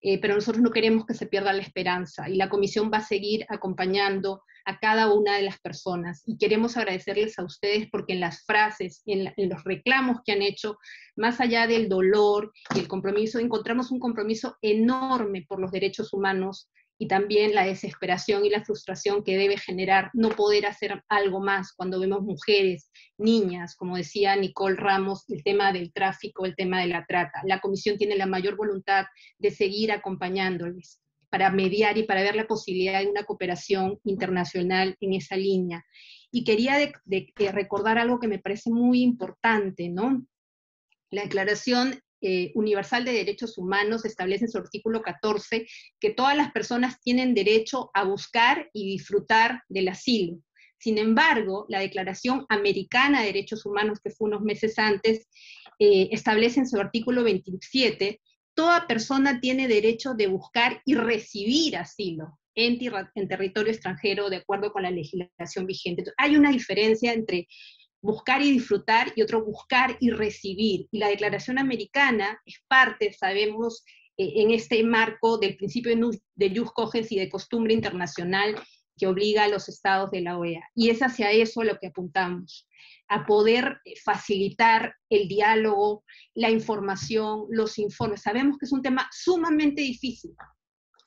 eh, pero nosotros no queremos que se pierda la esperanza y la comisión va a seguir acompañando a cada una de las personas. Y queremos agradecerles a ustedes porque en las frases, en, los reclamos que han hecho, más allá del dolor y el compromiso, encontramos un compromiso enorme por los derechos humanos y también la desesperación y la frustración que debe generar no poder hacer algo más cuando vemos mujeres, niñas, como decía Nicole Ramos, el tema del tráfico, el tema de la trata. La comisión tiene la mayor voluntad de seguir acompañándoles para mediar y para ver la posibilidad de una cooperación internacional en esa línea. Y quería recordar algo que me parece muy importante, ¿no? La Declaración eh, Universal de Derechos Humanos establece en su artículo 14 que todas las personas tienen derecho a buscar y disfrutar del asilo. Sin embargo, la Declaración Americana de Derechos Humanos, que fue unos meses antes, eh, establece en su artículo 27, toda persona tiene derecho de buscar y recibir asilo en, en territorio extranjero de acuerdo con la legislación vigente. hay una diferencia entre buscar y disfrutar y otro buscar y recibir. Y la Declaración Americana es parte, sabemos, eh, en este marco del principio de jus cogens y de costumbre internacional que obliga a los estados de la OEA. Y es hacia eso lo que apuntamos, a poder eh, facilitar el diálogo, la información, los informes. Sabemos que es un tema sumamente difícil,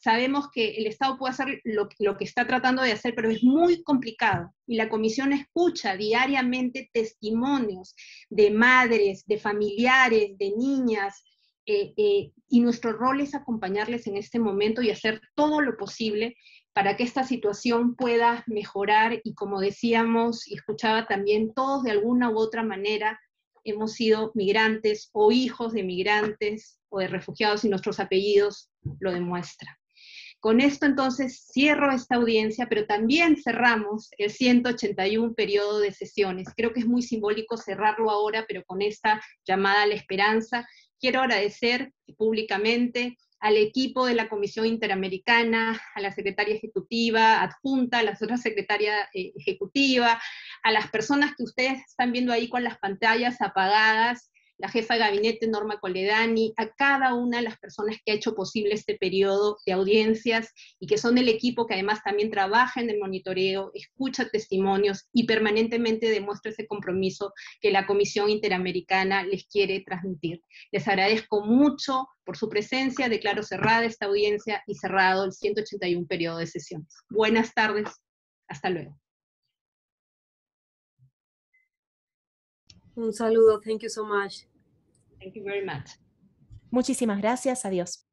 sabemos que el Estado puede hacer lo, que está tratando de hacer, pero es muy complicado. Y la comisión escucha diariamente testimonios de madres, de familiares, de niñas, eh, eh, y nuestro rol es acompañarles en este momento y hacer todo lo posible para que esta situación pueda mejorar y como decíamos y escuchaba también, todos de alguna u otra manera hemos sido migrantes o hijos de migrantes o de refugiados y nuestros apellidos lo demuestran. Con esto entonces cierro esta audiencia, pero también cerramos el 181 periodo de sesiones. Creo que es muy simbólico cerrarlo ahora, pero con esta llamada a la esperanza. Quiero agradecer públicamente al equipo de la Comisión Interamericana, a la secretaria ejecutiva adjunta, a la otra secretaria eh, ejecutiva, a las personas que ustedes están viendo ahí con las pantallas apagadas, la jefa de gabinete Norma Coledani, a cada una de las personas que ha hecho posible este periodo de audiencias y que son el equipo que además también trabaja en el monitoreo, escucha testimonios y permanentemente demuestra ese compromiso que la Comisión Interamericana les quiere transmitir. Les agradezco mucho por su presencia, declaro cerrada esta audiencia y cerrado el 181 periodo de sesiones. Buenas tardes, hasta luego. Un saludo, thank you so much. Thank you very much. Muchísimas gracias, adiós.